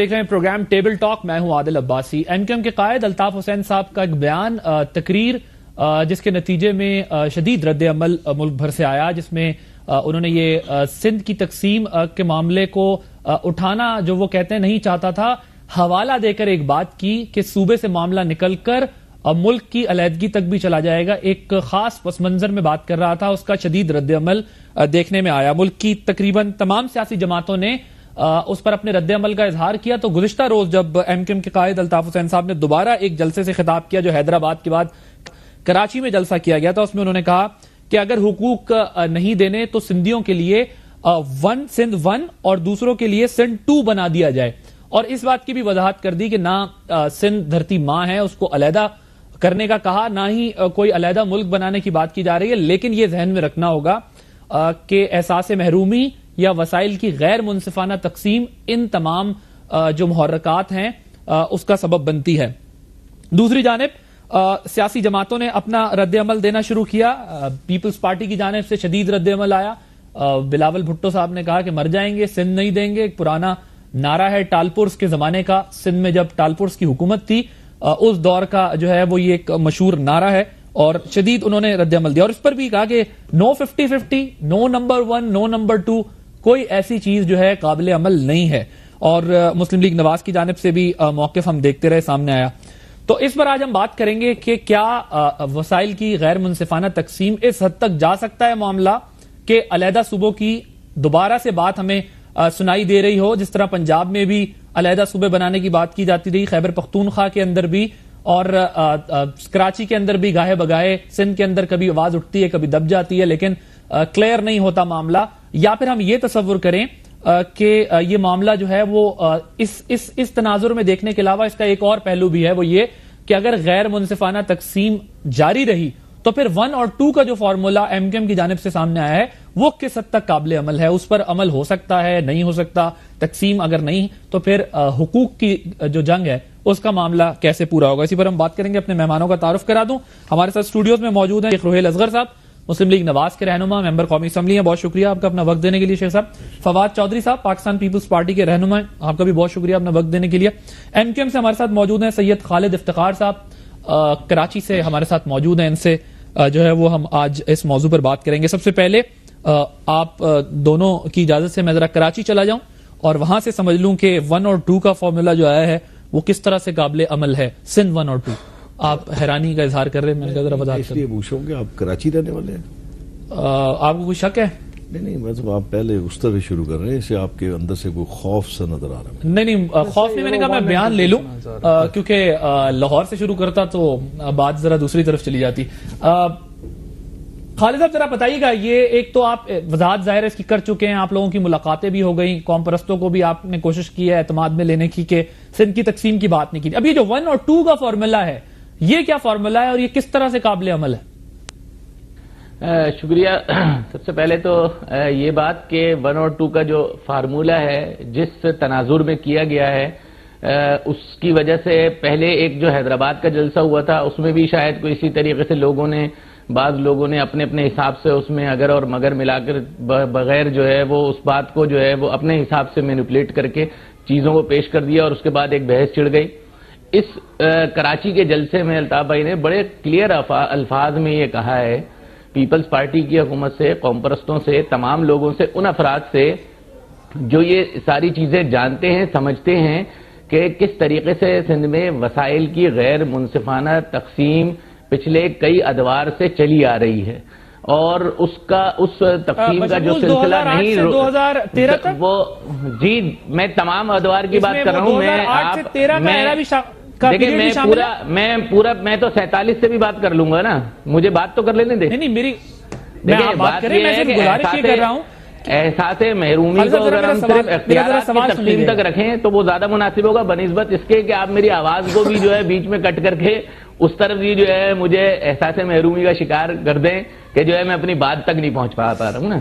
دیکھ رہے ہیں پروگرام ٹیبل ٹاک۔ میں ہوں Adil Abbasi. M Q M کے قائد الطاف حسین صاحب کا ایک بیان تقریر جس کے نتیجے میں شدید رد عمل ملک بھر سے آیا، جس میں انہوں نے یہ سندھ کی تقسیم کے معاملے کو اٹھانا جو وہ کہتے ہیں، نہیں چاہتا تھا۔ حوالہ دے کر ایک بات کی کہ صوبے سے معاملہ نکل کر ملک کی علیحدگی تک بھی چلا جائے گا۔ ایک خاص پس منظر میں بات کر رہا تھا، اس کا شدید رد عمل دیکھنے میں آیا۔ ملک کی تقریباً تمام سیاسی جماعتوں نے اس پر اپنے رد عمل کا اظہار کیا تو گزشتہ روز جب ایم کیو ایم کے قائد الطاف حسین صاحب نے دوبارہ ایک جلسے سے خطاب کیا جو حیدرآباد کے بعد کراچی میں جلسہ کیا گیا تھا، اس میں انہوں نے کہا کہ اگر حقوق نہیں دینے تو سندھیوں کے لیے ون سندھ ون اور دوسروں کے لیے سندھ ٹو بنا دیا جائے۔ اور اس بات کی بھی وضاحت کر دی کہ نہ سندھ دھرتی ماں ہے، اس کو علیحدہ کرنے کا کہا، نہ ہی کوئی علیحدہ ملک بنانے کی بات کی جا رہی ہے، لیکن یہ ذہن میں رکھنا ہوگا کہ احساس محرومی یا وسائل کی غیر منصفانہ تقسیم ان تمام جو محرکات ہیں اس کا سبب بنتی ہے۔ دوسری جانب سیاسی جماعتوں نے اپنا رد عمل دینا شروع کیا۔ پیپلز پارٹی کی جانب سے شدید رد عمل آیا۔ بلاول بھٹو صاحب نے کہا کہ مر جائیں گے، سندھ نہیں دیں گے۔ ایک پرانا نعرہ ہے ٹالپورس کے زمانے کا۔ سندھ میں جب ٹالپورس کی حکومت تھی اس دور کا جو ہے وہ یہ ایک مشہور نعرہ ہے۔ اور شدید انہوں نے رد عمل دیا۔ اور اس پر بھی کہا کہ no fifty fifty, no number one, no number two کوئی ایسی چیز جو ہے قابل عمل نہیں ہے۔ اور مسلم لیگ نواز کی جانب سے بھی موقف ہم دیکھتے رہے سامنے آیا۔ تو اس پر آج ہم بات کریں گے کہ کیا وسائل کی غیر منصفانہ تقسیم اس حد تک جا سکتا ہے معاملہ کہ علیحدہ صوبوں کی دوبارہ سے بات ہمیں سنائی دے رہی ہو۔ جس طرح پنجاب میں بھی علیحدہ صوبے بنانے کی بات کی جاتی رہی، خیبر پختونخوا کے اندر بھی، اور کراچی کے اندر بھی گاہے بگاہے، سندھ کے اندر کبھی آواز اٹھتی ہے، کبھی دب جاتی ہے، لیکن کلیئر نہیں ہوتا معاملہ۔ یا پھر ہم یہ تصور کریں کہ یہ معاملہ جو ہے وہ اس اس اس تناظر میں دیکھنے کے علاوہ اس کا ایک اور پہلو بھی ہے، وہ یہ کہ اگر غیر منصفانہ تقسیم جاری رہی تو پھر ون اور ٹو کا جو فارمولا ایم کیم کی جانب سے سامنے آیا ہے، وہ کس حد تک قابل عمل ہے؟ اس پر عمل ہو سکتا ہے، نہیں ہو سکتا؟ تقسیم اگر نہیں، تو پھر حقوق کی جو جنگ ہے، اس کا معاملہ کیسے پورا ہوگا؟ اسی پر ہم بات کریں گے، اپنے مہمانوں کا تعارف کرا دوں۔ ہمارے ساتھ اسٹوڈیوز میں موجود ہیں روہیل اصغر صاحب۔ مسلم لیگ نواز کے رہنما، ممبر قومی اسمبلی ہیں، بہت شکریہ آپ کا اپنا وقت دینے کے لیے شیخ صاحب۔ فواد چودھری صاحب، پاکستان پیپلز پارٹی کے رہنما ہیں، آپ کا بھی بہت شکریہ اپنا وقت دینے کے لیے۔ ایم کیو ایم سے ہمارے ساتھ موجود ہیں سید خالد افتخار صاحب کراچی سے ہمارے ساتھ موجود ہیں ان سے۔ جو ہے وہ ہم آج اس موضوع پر بات کریں گے۔ سب سے پہلے آپ دونوں کی اجازت سے میں ذرا کراچی چلا جاؤں اور وہاں سے سمجھ لوں کہ ون اور ٹو کا فارمولا جو آیا ہے، وہ کس طرح سے قابل عمل ہے۔ سندھ ون اور ٹو۔ آپ حیرانی کا اظہار کر رہے ہیں میں نے کہا ذرا وضاحت اس لیے پوچھوں کہ آپ کراچی رہنے والے ہیں؟ آپ کو کوئی شک ہے؟ نہیں نہیں مطلب آپ پہلے اس طرح شروع کر رہے ہیں اسے آپ کے اندر سے کوئی خوف سا نظر آ رہا ہے۔ نہیں نہیں خوف نہیں میں نے کہا میں بیان لے لوں۔ کیونکہ لاہور سے شروع کرتا تو بات ذرا دوسری طرف چلی جاتی۔ خالد صاحب ذرا بتائیے گا یہ ایک تو آپ وضاحت ظاہر ہے اس کی کر چکے ہیں آپ لوگوں کی ملاقاتیں بھی ہو گئیں قوم پرستوں کو بھی آپ نے کوشش کی ہے اعتماد میں لینے کی کہ سندھ کی تقسیم کی بات نہیں کی۔ اب یہ جو ون اور ٹو کا فارمولا ہے یہ کیا فارمولا ہے اور یہ کس طرح سے قابل عمل ہے؟ شکریہ۔ سب سے پہلے تو یہ بات کہ ون اور ٹو کا جو فارمولہ ہے، جس تناظر میں کیا گیا ہے اس کی وجہ سے پہلے ایک جو حیدرآباد کا جلسہ ہوا تھا، اس میں بھی شاید کوئی اسی طریقے سے لوگوں نے، بعض لوگوں نے اپنے اپنے حساب سے اس میں اگر اور مگر ملا کر بغیر جو ہے وہ اس بات کو جو ہے وہ اپنے حساب سے مینوپلیٹ کر کے چیزوں کو پیش کر دیا اور اس کے بعد ایک بحث چڑھ گئی۔ اس کراچی کے جلسے میں الطاف بھائی نے بڑے کلیئر الفاظ میں یہ کہا ہے پیپلز پارٹی کی حکومت سے قوم پرستوں سے تمام لوگوں سے ان افراد سے جو یہ ساری چیزیں جانتے ہیں سمجھتے ہیں کہ کس طریقے سے سندھ میں وسائل کی غیر منصفانہ تقسیم پچھلے کئی ادوار سے چلی آ رہی ہے اور اس کا اس تقسیم کا جو سلسلہ 2008 نہیں رو- 2013 تک؟ وہ جی میں تمام ادوار کی بات کر رہا ہوں میں 2008 سے آپ 13 کا میں- ایرا بھی شا- کا دیکھیں میں پورا میں پورا میں تو سینتالیس سے بھی بات کر لوں گا نا۔ مجھے بات تو کر لینے دے نہیں میری بات کر رہا ہوں احساس محرومی کو اگر ہم صرف اختیارات کی تقسیم تک رکھیں تو وہ زیادہ مناسب ہوگا۔ بنسبت اس کے کہ آپ میری آواز کو بھی جو ہے بیچ میں کٹ کر کے اس طرف بھی جو ہے مجھے احساس محرومی کا شکار کر دیں کہ جو ہے میں اپنی بات تک نہیں پہنچ پا پا رہا ہوں نا۔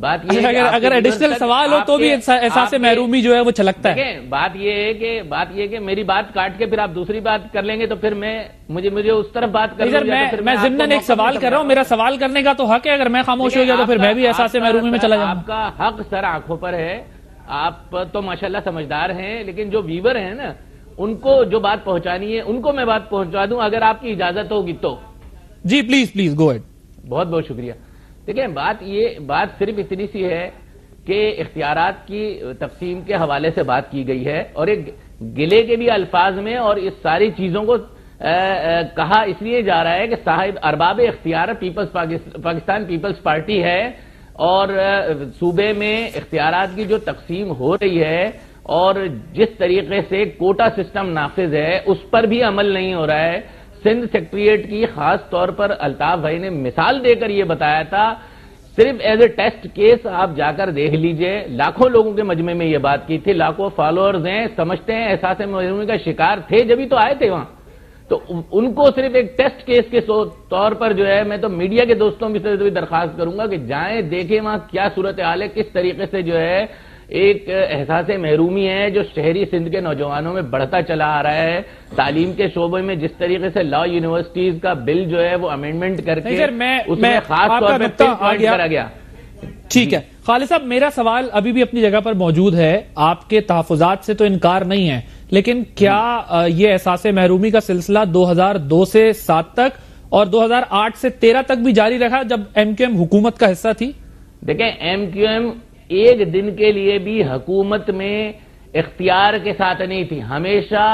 بات یہ ہے اچھا اگر اگر ایڈیشنل سوال ہو تو بھی احساس محرومی جو ہے وہ چھلکتا ہے۔ بات یہ ہے کہ بات یہ ہے کہ میری بات کاٹ کے پھر آپ دوسری بات کر لیں گے تو پھر میں مجھے مجھے اس طرف بات سر میں میں ضمن ایک سوال کر رہا ہوں۔ میرا سوال کرنے کا تو حق ہے۔ اگر میں خاموش ہو گیا تو پھر میں بھی احساس محرومی میں چلا جاؤں۔ آپ کا حق سر آنکھوں پر ہے۔ آپ تو ماشاءاللہ سمجھدار ہیں لیکن جو ویور ہیں نا ان کو جو بات پہنچانی ہے ان کو میں بات پہنچا دوں اگر آپ کی اجازت ہوگی تو۔ جی پلیز پلیز گو ایڈ۔ بہت بہت شکریہ۔ دیکھیں، بات یہ، بات صرف اتنی سی ہے کہ اختیارات کی تقسیم کے حوالے سے بات کی گئی ہے اور ایک گلے کے بھی الفاظ میں اور اس ساری چیزوں کو کہا اس لیے جا رہا ہے کہ صاحب ارباب اختیار پیپلز پاکستان پیپلز پارٹی ہے اور صوبے میں اختیارات کی جو تقسیم ہو رہی ہے اور جس طریقے سے کوٹا سسٹم نافذ ہے، اس پر بھی عمل نہیں ہو رہا ہے۔ سندھ سیکٹریٹ کی خاص طور پر الطاف بھائی نے مثال دے کر یہ بتایا تھا، صرف ایز اے ٹیسٹ کیس آپ جا کر دیکھ لیجیے۔ لاکھوں لوگوں کے مجمع میں یہ بات کی تھی، لاکھوں فالوورز ہیں، سمجھتے ہیں، احساس محرومی کا شکار تھے جبھی تو آئے تھے وہاں۔ تو ان کو صرف ایک ٹیسٹ کیس کے طور پر جو ہے، میں تو میڈیا کے دوستوں بھی سے بھی درخواست کروں گا کہ جائیں، دیکھیں وہاں کیا صورتحال ہے، کس طریقے سے جو ہے ایک احساس محرومی ہے جو شہری سندھ کے نوجوانوں میں بڑھتا چلا آ رہا ہے۔ تعلیم کے شعبے میں جس طریقے سے لا یونیورسٹیز کا بل جو ہے وہ امینڈمنٹ کر کے اس میں خاص طور پہ۔ کرا گیا۔ ٹھیک ہے۔ خالد صاحب میرا سوال ابھی بھی اپنی جگہ پر موجود ہے۔ آپ کے تحفظات سے تو انکار نہیں ہے لیکن کیا یہ احساس محرومی کا سلسلہ دو ہزار دو سے سات تک اور دو ہزار آٹھ سے تیرہ تک بھی جاری رکھا جب ایم کیو ایم حکومت کا حصہ تھی؟ دیکھیں ایم کیو ایم ایک دن کے لیے بھی حکومت میں اختیار کے ساتھ نہیں تھی ہمیشہ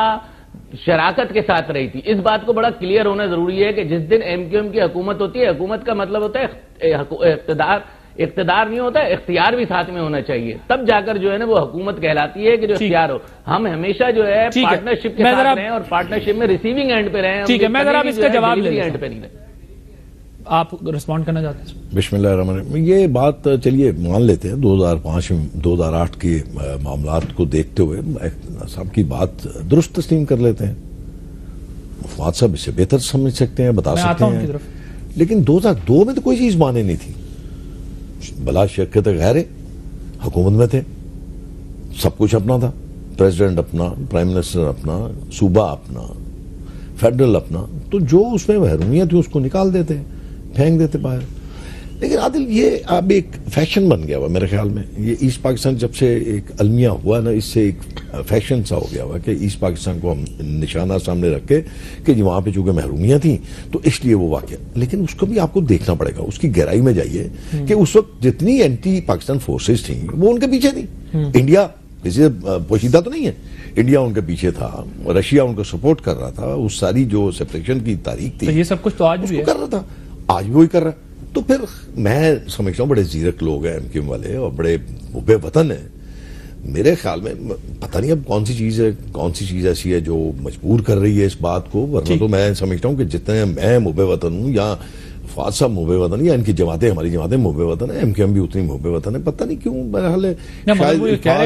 شراکت کے ساتھ رہی تھی اس بات کو بڑا کلیئر ہونا ضروری ہے کہ جس دن ایم کیو ایم کی حکومت ہوتی ہے حکومت کا مطلب ہوتا ہے اقتدار اقتدار نہیں ہوتا اختیار بھی ساتھ میں ہونا چاہیے تب جا کر جو ہے نا وہ حکومت کہلاتی ہے کہ جو۔ اختیار ہو ہم ہمیشہ جو ہے۔ پارٹنرشپ کے ساتھ رہے ہیں اور پارٹنرشپ میں ریسیونگ اینڈ پہ رہے ہیں ٹھیک ہے، میں ذرا اس کا جواب لے اینڈ ہوں۔ پہ نہیں رہے آپ رسپونڈ کرنا چاہتے ہیں بسم اللہ الرحمن الرحیم. یہ بات چلیے مان لیتے ہیں دو ہزار پانچ دو ہزار آٹھ کے معاملات کو دیکھتے ہوئے صاحب کی بات درست تسلیم کر لیتے ہیں۔ مفاد صاحب اسے بہتر سمجھ سکتے ہیں بتا میں سکتے ہیں۔ لیکن دو ہزار دو میں تو کوئی چیز مانے نہیں تھی۔ بلا شرکت غیر حکومت میں تھے۔ سب کچھ اپنا تھا۔ پریزیڈنٹ اپنا پرائم منسٹر اپنا صوبہ اپنا فیڈرل اپنا۔ تو جو اس میں محرومیاں تھی اس کو نکال دیتے پھینک دیتے باہر۔ لیکن عادل یہ اب ایک فیشن بن گیا ہوا میرے خیال میں۔ یہ ایسٹ پاکستان جب سے ایک المیہ ہوا نا اس سے ایک فیشن سا ہو گیا ہوا کہ ایسٹ پاکستان کو ہم نشانہ سامنے رکھ کے کہ جی وہاں پہ چونکہ محرومیاں تھیں تو اس لیے وہ واقعہ لیکن اس کو بھی آپ کو دیکھنا پڑے گا اس کی گہرائی میں جائیے کہ اس وقت جتنی اینٹی پاکستان فورسز تھیں وہ ان کے پیچھے تھیں۔ انڈیا کسی سے پوشیدہ تو نہیں ہے۔ انڈیا ان کے پیچھے تھا رشیا ان کو سپورٹ کر رہا تھا اس ساری جو سپریشن کی تاریخ تھی تو یہ سب کچھ تو آج بھی کر رہا تھا۔ آج بھی وہی کر رہا ہے۔ تو پھر میں سمجھتا ہوں بڑے زیرک لوگ ہیں ایم کیو والے اور بڑے بے وطن ہیں۔ میرے خیال میں پتہ نہیں اب کون سی چیز ہے کون سی چیز ایسی ہے جو مجبور کر رہی ہے اس بات کو۔ ورنہ۔ تو میں سمجھتا ہوں کہ جتنے میں مبے وطن ہوں یا فاد صاحب مبے وطن یا ان کی جماعتیں ہماری جماعتیں مبے وطن ہیں ایم کیو ایم بھی اتنی مبے وطن ہے پتہ نہیں کیوں بہرحال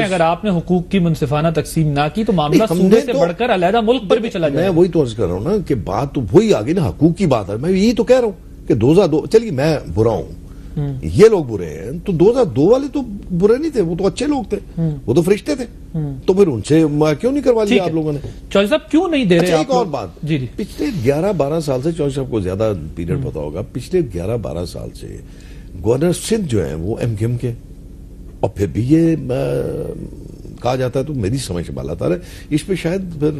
اگر آپ نے حقوق کی منصفانہ تقسیم نہ کی تو معاملہ صوبے سے بڑھ کر علیحدہ ملک پر بھی چلا میں جائے۔ وہی تو عرض کر رہا ہوں نا کہ بات تو وہی آگے نا حقوق کی بات ہے۔ میں یہی تو کہہ رہا ہوں۔ کہ دو ہزار دو چلیے میں برا ہوں۔ یہ لوگ برے ہیں تو دو ہزار دو والے تو برے نہیں تھے وہ تو اچھے لوگ تھے۔ وہ تو فرشتے تھے۔ تو پھر ان سے کیوں نہیں کروا لیا آپ لوگوں نے؟ چوہدری صاحب کیوں نہیں دے رہے اچھا ایک اور؟ بات۔ جی جی۔ پچھلے گیارہ بارہ سال سے چوہدری صاحب کو زیادہ پیریڈ پتا ہوگا پچھلے گیارہ بارہ سال سے گورنر سندھ جو ہیں وہ ایم کیو ایم کے۔ اور پھر بھی یہ کہا جاتا ہے تو میری سمجھ سے بالا تار ہے۔ اس پہ شاید پھر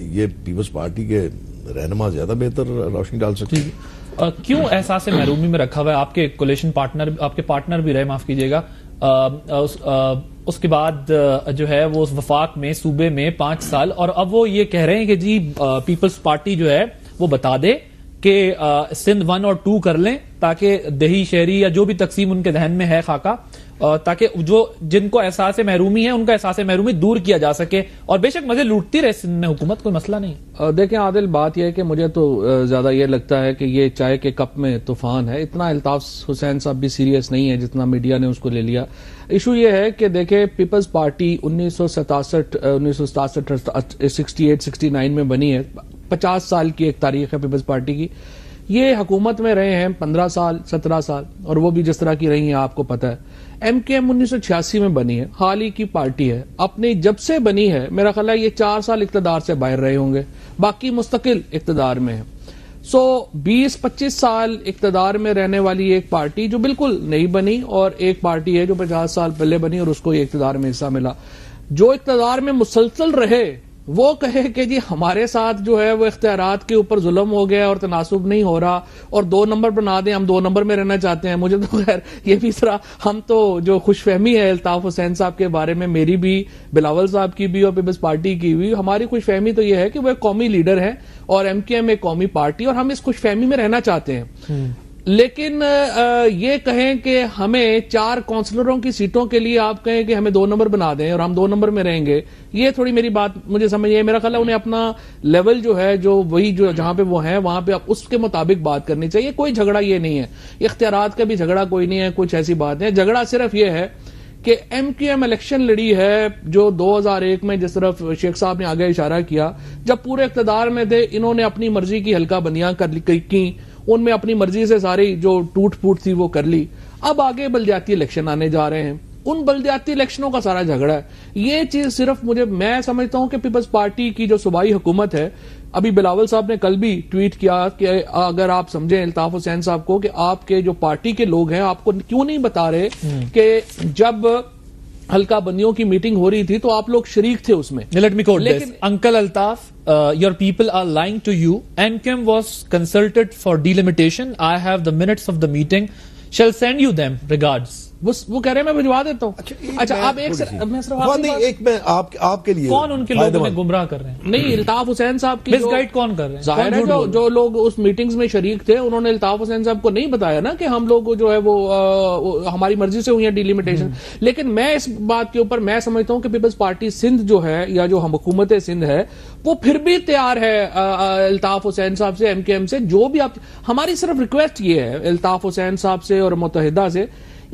یہ پیپلز پارٹی کے رہنما زیادہ بہتر روشنی ڈال سکتے ہیں۔ آ، کیوں احساس محرومی میں رکھا ہوا ہے؟ آپ کے کولیشن پارٹنر آپ کے پارٹنر بھی رہے معاف کیجیے گا۔ آ، آ، اس- آ، اس کے بعد آ، جو ہے وہ اس وفاق میں صوبے میں پانچ سال۔ اور اب وہ یہ کہہ رہے ہیں کہ جی پیپلز پارٹی جو ہے وہ بتا دے کہ سندھ ون اور ٹو کر لیں تاکہ دیہی شہری یا جو بھی تقسیم ان کے ذہن میں ہے خاکہ تاکہ جو جن کو احساس محرومی ہے، ان کا احساس محرومی دور کیا جا سکے اور بے شک مزے لوٹتی رہے سندھ میں حکومت، کوئی مسئلہ نہیں۔ دیکھیں عادل، بات یہ ہے کہ مجھے تو زیادہ یہ لگتا ہے کہ یہ چائے کے کپ میں طوفان ہے۔ اتنا الطاف حسین صاحب بھی سیریس نہیں ہے جتنا میڈیا نے اس کو لے لیا۔ ایشو یہ ہے کہ دیکھیں پیپلز پارٹی انیس سو ستاسٹھ انیس سو ستاسٹھ سکسٹی ایٹ، سکسٹی نائن میں بنی ہے۔ پچاس سال کی ایک تاریخ ہے پیپلز پارٹی کی۔ یہ حکومت میں رہے ہیں پندرہ سال، سترہ سال اور وہ بھی جس طرح کی رہی ہیں، آپ کو پتا ہے۔ ایم کے ایم انیس سو چھیاسی میں بنی ہے، حال ہی کی پارٹی ہے۔ اپنی جب سے بنی ہے، میرا خیال ہے یہ چار سال اقتدار سے باہر رہے ہوں گے۔ باقی مستقل اقتدار میں ہے۔ سو بیس پچیس سال اقتدار میں رہنے والی ایک پارٹی جو بالکل نہیں بنی اور ایک پارٹی ہے جو پچاس سال پہلے بنی اور اس کو یہ اقتدار میں حصہ ملا۔ جو اقتدار میں مسلسل رہے وہ کہے کہ جی ہمارے ساتھ جو ہے وہ اختیارات کے اوپر ظلم ہو گیا اور تناسب نہیں ہو رہا اور دو نمبر بنا دیں، ہم دو نمبر میں رہنا چاہتے ہیں۔ مجھے تو خیر یہ بھی طرح ہم تو جو خوش فہمی ہے الطاف حسین صاحب کے بارے میں، میری بھی، بلاول صاحب کی بھی اور پیپلز پارٹی کی بھی، ہماری خوش فہمی تو یہ ہے کہ وہ ایک قومی لیڈر ہے اور ایم کے ایم ایک قومی پارٹی اور ہم اس خوش فہمی میں رہنا چاہتے ہیں۔ لیکن یہ کہیں کہ ہمیں چار کونسلروں کی سیٹوں کے لیے آپ کہیں کہ ہمیں دو نمبر بنا دیں اور ہم دو نمبر میں رہیں گے، یہ تھوڑی میری بات مجھے سمجھ ہے میرا خیال ہے انہیں اپنا لیول جو ہے، جو وہی جو جہاں پہ وہ ہیں، وہاں پہ اس کے مطابق بات کرنی چاہیے۔ کوئی جھگڑا یہ نہیں ہے۔ اختیارات کا بھی جھگڑا کوئی نہیں ہے، کچھ ایسی بات ہے۔ جھگڑا صرف یہ ہے کہ ایم کیو ایم الیکشن لڑی ہے، جو دو ہزار ایک میں جس طرف شیخ صاحب نے آگے اشارہ کیا، جب پورے اقتدار میں تھے، انہوں نے اپنی مرضی کی ہلکا بندیاں کی۔ ان میں اپنی مرضی سے ساری جو ٹوٹ پھوٹ تھی وہ کر لی۔ اب آگے بلدیاتی الیکشن آنے جا رہے ہیں۔ ان بلدیاتی الیکشنوں کا سارا جھگڑا ہے۔ یہ چیز صرف مجھے میں سمجھتا ہوں کہ پیپلز پارٹی کی جو صوبائی حکومت ہے ابھی بلاول صاحب نے کل بھی ٹویٹ کیا کہ اگر آپ سمجھیں الطاف حسین صاحب کو کہ آپ کے جو پارٹی کے لوگ ہیں آپ کو کیوں نہیں بتا رہے کہ جب ہلکا بندیوں کی میٹنگ ہو رہی تھی تو آپ لوگ شریک تھے اس میں۔ Uncle Altaf your people are lying to you and came was consulted for delimitation I have the minutes of the meeting shall send you them regards وہ کہہ رہے ہیں میں بھجوا دیتا ہوں۔ اچھا آپ ایک میں آپ کے لیے کون ان کے لوگوں میں گمراہ کر رہے ہیں؟ نہیں الطاف حسین صاحب کی گائڈ کون کر رہے ہیں؟ ظاہر ہے جو لوگ اس میٹنگز میں شریک تھے انہوں نے الطاف حسین صاحب کو نہیں بتایا نا کہ ہم لوگ جو ہے وہ ہماری مرضی سے ہوئی ہیں ڈیلیمیٹیشن لیکن میں اس بات کے اوپر میں سمجھتا ہوں کہ پیپلز پارٹی سندھ جو ہے یا جو ہم حکومت سندھ ہے وہ پھر بھی تیار ہے الطاف حسین صاحب سے ایم کے ایم سے جو بھی آپ ہماری صرف ریکویسٹ یہ ہے الطاف حسین صاحب سے اور متحدہ سے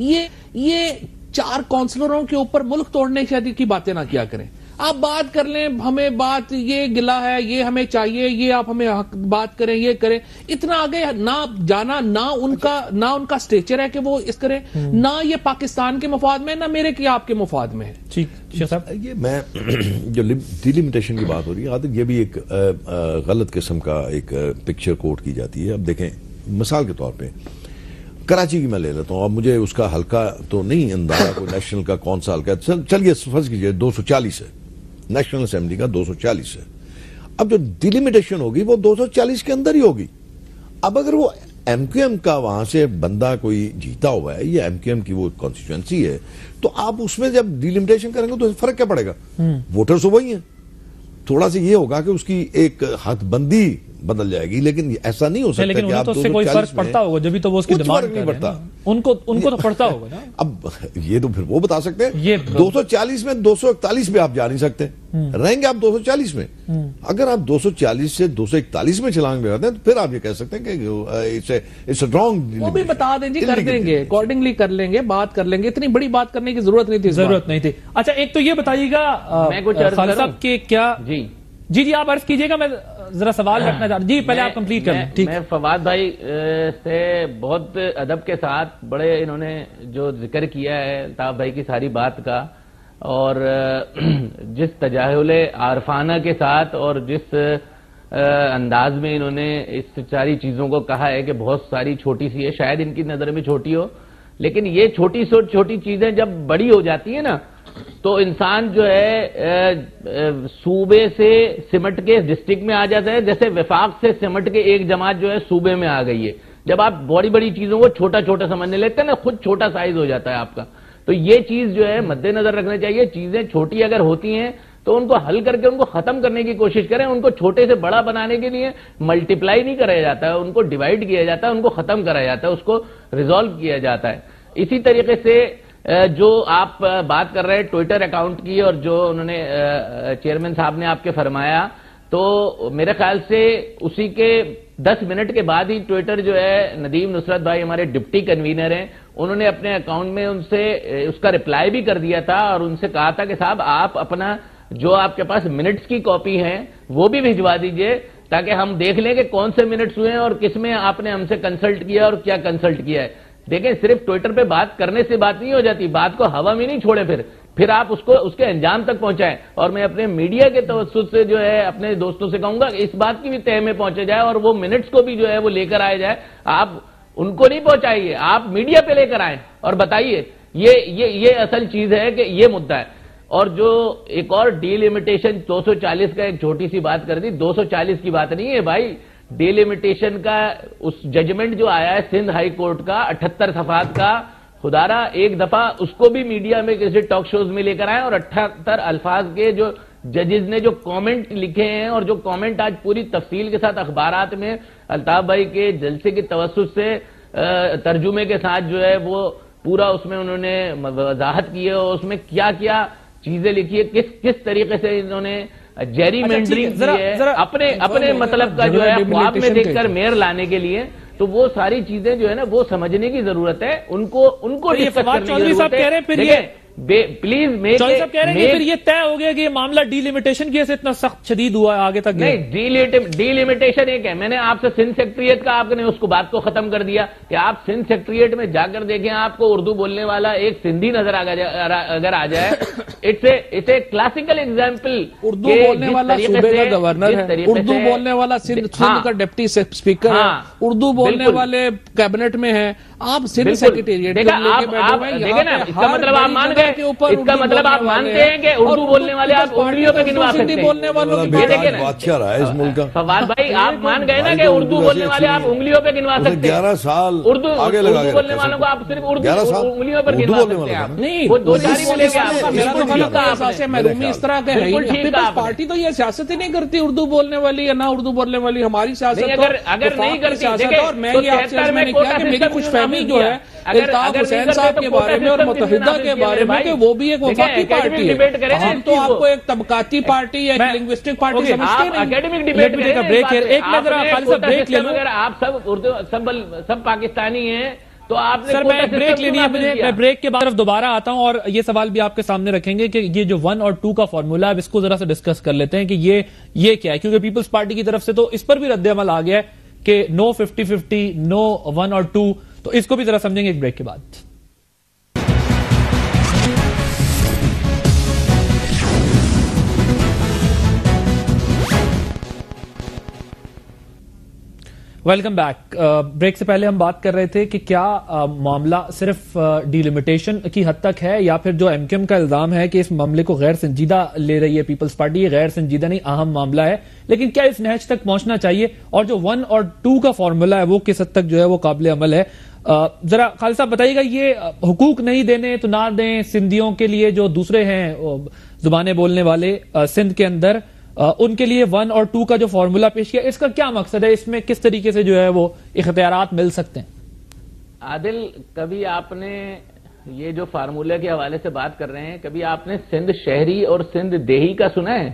یہ یہ چار کونسلروں کے اوپر ملک توڑنے کی باتیں نہ کیا کریں۔ آپ بات کر لیں ہمیں بات یہ گلا ہے یہ ہمیں چاہیے یہ آپ ہمیں بات کریں یہ کریں۔ اتنا آگے نہ جانا نہ ان کا نہ ان کا اسٹیچر ہے کہ وہ اس کریں نہ یہ پاکستان کے مفاد میں نہ میرے کی آپ کے مفاد میں ہے۔ یہ میں جو ڈیلیمیٹیشن کی بات ہو رہی ہے یہ بھی ایک غلط قسم کا ایک پکچر کوٹ کی جاتی ہے۔ اب دیکھیں مثال کے طور پہ کراچی کی میں لے لیتا ہوں۔ اب مجھے اس کا ہلکا تو نہیں اندازہ کوئی نیشنل کا کون سا ہلکا چلیے فرض کیجیے دو سو چالیس ہے۔ نیشنل اسمبلی کا دو سو چالیس ہے۔ اب جو ڈیلیمیٹیشن ہوگی وہ دو سو چالیس کے اندر ہی ہوگی۔ اب اگر وہ ایم کیو ایم کا وہاں سے بندہ کوئی جیتا ہوا ہے یا ایم کیو ایم کی وہ کانسٹیچوئنسی ہے تو آپ اس میں جب ڈیلیمیٹیشن کریں گے تو فرق کیا پڑے گا؟ ووٹرز وہی ہیں۔ تھوڑا سا یہ ہوگا کہ اس کی ایک حد بندی بدل جائے گی لیکن ایسا نہیں ہو سکتا کہ آپ تو اس سے کوئی فرق پڑتا ہوگا جبھی تو وہ اس کی ڈیمانڈ نہیں پڑتا۔ ان کو ان کو تو پڑتا ہوگا اب یہ تو پھر وہ بتا سکتے ہیں۔ دو سو چالیس میں دو سو اکتالیس میں آپ جا نہیں سکتے۔ رہیں گے آپ دو سو چالیس میں۔ اگر آپ دو سو چالیس سے دو سو اکتالیس میں چلانگ لگاتے ہیں تو پھر آپ یہ کہہ سکتے ہیں کہ وہ بھی بتا دیں جی کر دیں گے۔ اکارڈنگلی کر لیں گے بات کر لیں گے۔ اتنی بڑی بات کرنے کی ضرورت نہیں تھی ضرورت نہیں تھی۔ اچھا ایک تو یہ بتائیے گا خالد صاحب کہ کیا جی۔ جی جی آپ عرض کیجیے گا میں ذرا سوال رکھنا چاہتا جی پہلے آپ کمپلیٹ کر لیں۔ میں فواد بھائی سے بہت ادب کے ساتھ بڑے انہوں نے جو ذکر کیا ہے الطاف بھائی کی ساری بات کا۔ اور جس تجاہل عارفانہ کے ساتھ اور جس انداز میں انہوں نے اس ساری چیزوں کو کہا ہے کہ بہت ساری چھوٹی سی ہے شاید ان کی نظر میں چھوٹی ہو لیکن یہ چھوٹی سو چھوٹی چیزیں جب بڑی ہو جاتی ہیں نا تو انسان جو ہے صوبے سے سمٹ کے ڈسٹرکٹ میں آ جاتا ہے، جیسے وفاق سے سمٹ کے ایک جماعت جو ہے صوبے میں آ گئی ہے۔ جب آپ بڑی بڑی چیزوں کو چھوٹا چھوٹا سمجھنے لیتے ہیں نا، خود چھوٹا سائز ہو جاتا ہے آپ کا۔ تو یہ چیز جو ہے، مد نظر رکھنا چاہیے۔ چیزیں چھوٹی اگر ہوتی ہیں، تو ان کو حل کر کے ان کو ختم کرنے کی کوشش کریں۔ ان کو چھوٹے سے بڑا بنانے کے لیے ملٹیپلائی نہیں کرایا جاتا ہے ان کو ڈیوائڈ کیا جاتا ہے ان کو ختم کرایا جاتا ہے اس کو ریزالو کیا جاتا ہے۔ اسی طریقے سے جو آپ بات کر رہے ہیں ٹویٹر اکاؤنٹ کی اور جو انہوں نے چیئرمین صاحب نے آپ کے فرمایا، تو میرے خیال سے اسی کے دس منٹ کے بعد ہی ٹویٹر جو ہے، ندیم نصرت بھائی ہمارے ڈپٹی کنوینر ہیں، انہوں نے اپنے اکاؤنٹ میں ان سے اس کا رپلائی بھی کر دیا تھا اور ان سے کہا تھا کہ صاحب آپ اپنا جو آپ کے پاس منٹس کی کاپی ہے وہ بھی بھجوا دیجیے تاکہ ہم دیکھ لیں کہ کون سے منٹس ہوئے ہیں اور کس میں آپ نے ہم سے کنسلٹ کیا اور کیا کنسلٹ کیا ہے۔ دیکھیں، صرف ٹویٹر پہ بات کرنے سے بات نہیں ہو جاتی، بات کو ہوا میں نہیں چھوڑے پھر۔ پھر آپ اس کو، اس کے انجام تک پہنچائیں۔ اور میں اپنے میڈیا کے توسط سے جو ہے، اپنے دوستوں سے کہوں گا، اس بات کی بھی تہ میں پہنچے جائے اور وہ منٹس کو بھی جو ہے، وہ لے کر آئے جائے آپ ان کو نہیں پہنچائیے، آپ میڈیا پہ لے کر آئیں۔ اور بتائیے، یہ یہ اصل چیز ہے کہ یہ مدعا ہے۔ اور جو ایک اور ڈی لمیٹیشن دو سو چالیس کا ایک چھوٹی سی بات کر دی، دو سو چالیس کی بات نہیں ہے بھائی۔ ڈی لمیٹیشن کا اس ججمنٹ جو آیا ہے سندھ ہائی کورٹ کا، اٹھتر صفحات کا خدارا ایک دفعہ اس کو بھی میڈیا میں کسی ٹاک شوز میں لے کر آئے اور اٹھتر الفاظ کے جو ججز نے جو کامنٹ لکھے ہیں اور جو کامنٹ آج پوری تفصیل کے ساتھ اخبارات میں الطاف بھائی کے جلسے کی توسط سے ترجمے کے ساتھ جو ہے وہ پورا اس میں انہوں نے وضاحت کی ہے اور اس میں کیا کیا چیزیں لکھی ہے، کس کس طریقے سے انہوں نے جیری اچھا، مینڈرنگ اپنے اپنے مطلب کا جو ہے خواب میں دیکھ کر میئر لانے کے لیے تو وہ ساری چیزیں جو ہے نا وہ سمجھنے کی ضرورت ہے۔ ان کو ان کو پلیز صاحب کہہ رہے ہیں پھر یہ طے ہو گیا کہ یہ معاملہ ڈی لمیٹیشن کی اتنا سخت شدید ہوا ہے آگے تک نہیں ڈی لمیٹیشن ایک ہے. میں نے آپ سے سندھ سیکٹریٹ کا آپ نے اس کو بات کو ختم کر دیا کہ آپ سندھ سیکٹریٹ میں جا کر دیکھیں آپ کو اردو بولنے والا ایک سندھی نظر اگر آ جائے۔ It's a classical example Urdu بولنے والا صوبے کا گورنر ہے۔ اردو بولنے والا سندھ کا ڈپٹی اسپیکر ہے۔ اردو بولنے والے کیبنٹ میں ہے آپ سندھ سیکرٹریٹ مطلب آپ مان گئے اس کا مطلب آپ مانتے ہیں کہ اردو بولنے والے آپ انگلیوں پہ گنوا سکتے ہیں۔ بولنے والوں بادشاہ رہا ہے اس ملک کا۔ فواد بھائی آپ مان گئے نا کہ اردو بولنے والے آپ انگلیوں پہ گنوا سکتے ہیں۔ گیارہ سال اردو اردو بولنے والوں کو آپ صرف اردو انگلیوں پر گنوا سکتے ہیں۔ نہیں وہ دو چار ملے گا آپ کا میرا تو غلط ہے۔ محرومی اس طرح کا ہے۔ پارٹی تو یہ سیاست ہی نہیں کرتی اردو بولنے والی یا نہ اردو بولنے والی ہماری سیاست اگر نہیں کرتی اور میں یہ آپ سے میں نے کیا کہ میری خوش فہمی جو ہے الطاف حسین صاحب کے بارے میں اور متحدہ کے بارے میں کہ وہ بھی ایک وفاقی پارٹی ہے۔ ہم تو آپ کو ایک طبقاتی پارٹی یا لنگوسٹک پارٹی سمجھتے ہیں اکیڈمک ڈیبیٹ بریک ایک نظر بریک لے لوں اگر آپ سب اردو سب پاکستانی ہیں تو آپ سر میں بریک لینی ہے میں بریک کے بعد دوبارہ آتا ہوں اور یہ سوال بھی آپ کے سامنے رکھیں گے کہ یہ جو ون اور ٹو کا فارمولا ہے اس کو ذرا سے ڈسکس کر لیتے ہیں کہ یہ یہ کیا ہے؟ کیونکہ پیپلز پارٹی کی طرف سے تو اس پر بھی رد عمل آ گیا ہے کہ no fifty fifty no one اور ٹو تو اس کو بھی ذرا سمجھیں گے ایک بریک کے بعد۔ ویلکم بیک بریک سے پہلے ہم بات کر رہے تھے کہ کیا uh, معاملہ صرف uh, ڈیلیمیٹیشن کی حد تک ہے یا پھر جو ایم کیو ایم کا الزام ہے کہ اس معاملے کو غیر سنجیدہ لے رہی ہے پیپلز پارٹی یہ غیر سنجیدہ نہیں، اہم معاملہ ہے۔ لیکن کیا اس نہج تک پہنچنا چاہیے؟ اور جو ون اور ٹو کا فارمولا ہے وہ کس حد تک جو ہے وہ قابل عمل ہے؟ ذرا خالد صاحب بتائیے گا، یہ حقوق نہیں دینے، تو نہ دیں سندھیوں کے لیے جو دوسرے ہیں زبانیں بولنے والے سندھ کے اندر ان کے لیے ون اور ٹو کا جو فارمولا پیش کیا، اس کا کیا مقصد ہے؟ اس میں کس طریقے سے جو ہے وہ اختیارات مل سکتے ہیں؟ عادل، کبھی آپ نے یہ جو فارمولہ کے حوالے سے بات کر رہے ہیں، کبھی آپ نے سندھ شہری اور سندھ دیہی کا سنا ہے؟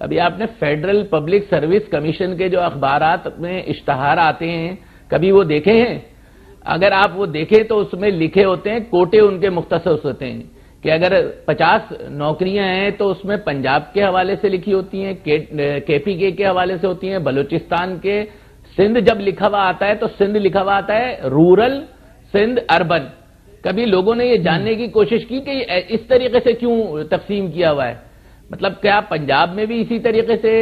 ابھی آپ نے فیڈرل پبلک سروس کمیشن کے جو اخبارات میں اشتہار آتے ہیں، کبھی وہ دیکھے ہیں؟ اگر آپ وہ دیکھیں تو اس میں لکھے ہوتے ہیں، کوٹے ان کے مختص ہوتے ہیں کہ اگر پچاس نوکریاں ہیں تو اس میں پنجاب کے حوالے سے لکھی ہوتی ہیں، کے پی کے کے حوالے سے ہوتی ہیں، بلوچستان کے سندھ جب لکھا ہوا آتا ہے تو سندھ لکھا ہوا آتا ہے رورل سندھ اربن۔ کبھی لوگوں نے یہ جاننے کی کوشش کی کہ اس طریقے سے کیوں تقسیم کیا ہوا ہے؟ مطلب کیا پنجاب میں بھی اسی طریقے سے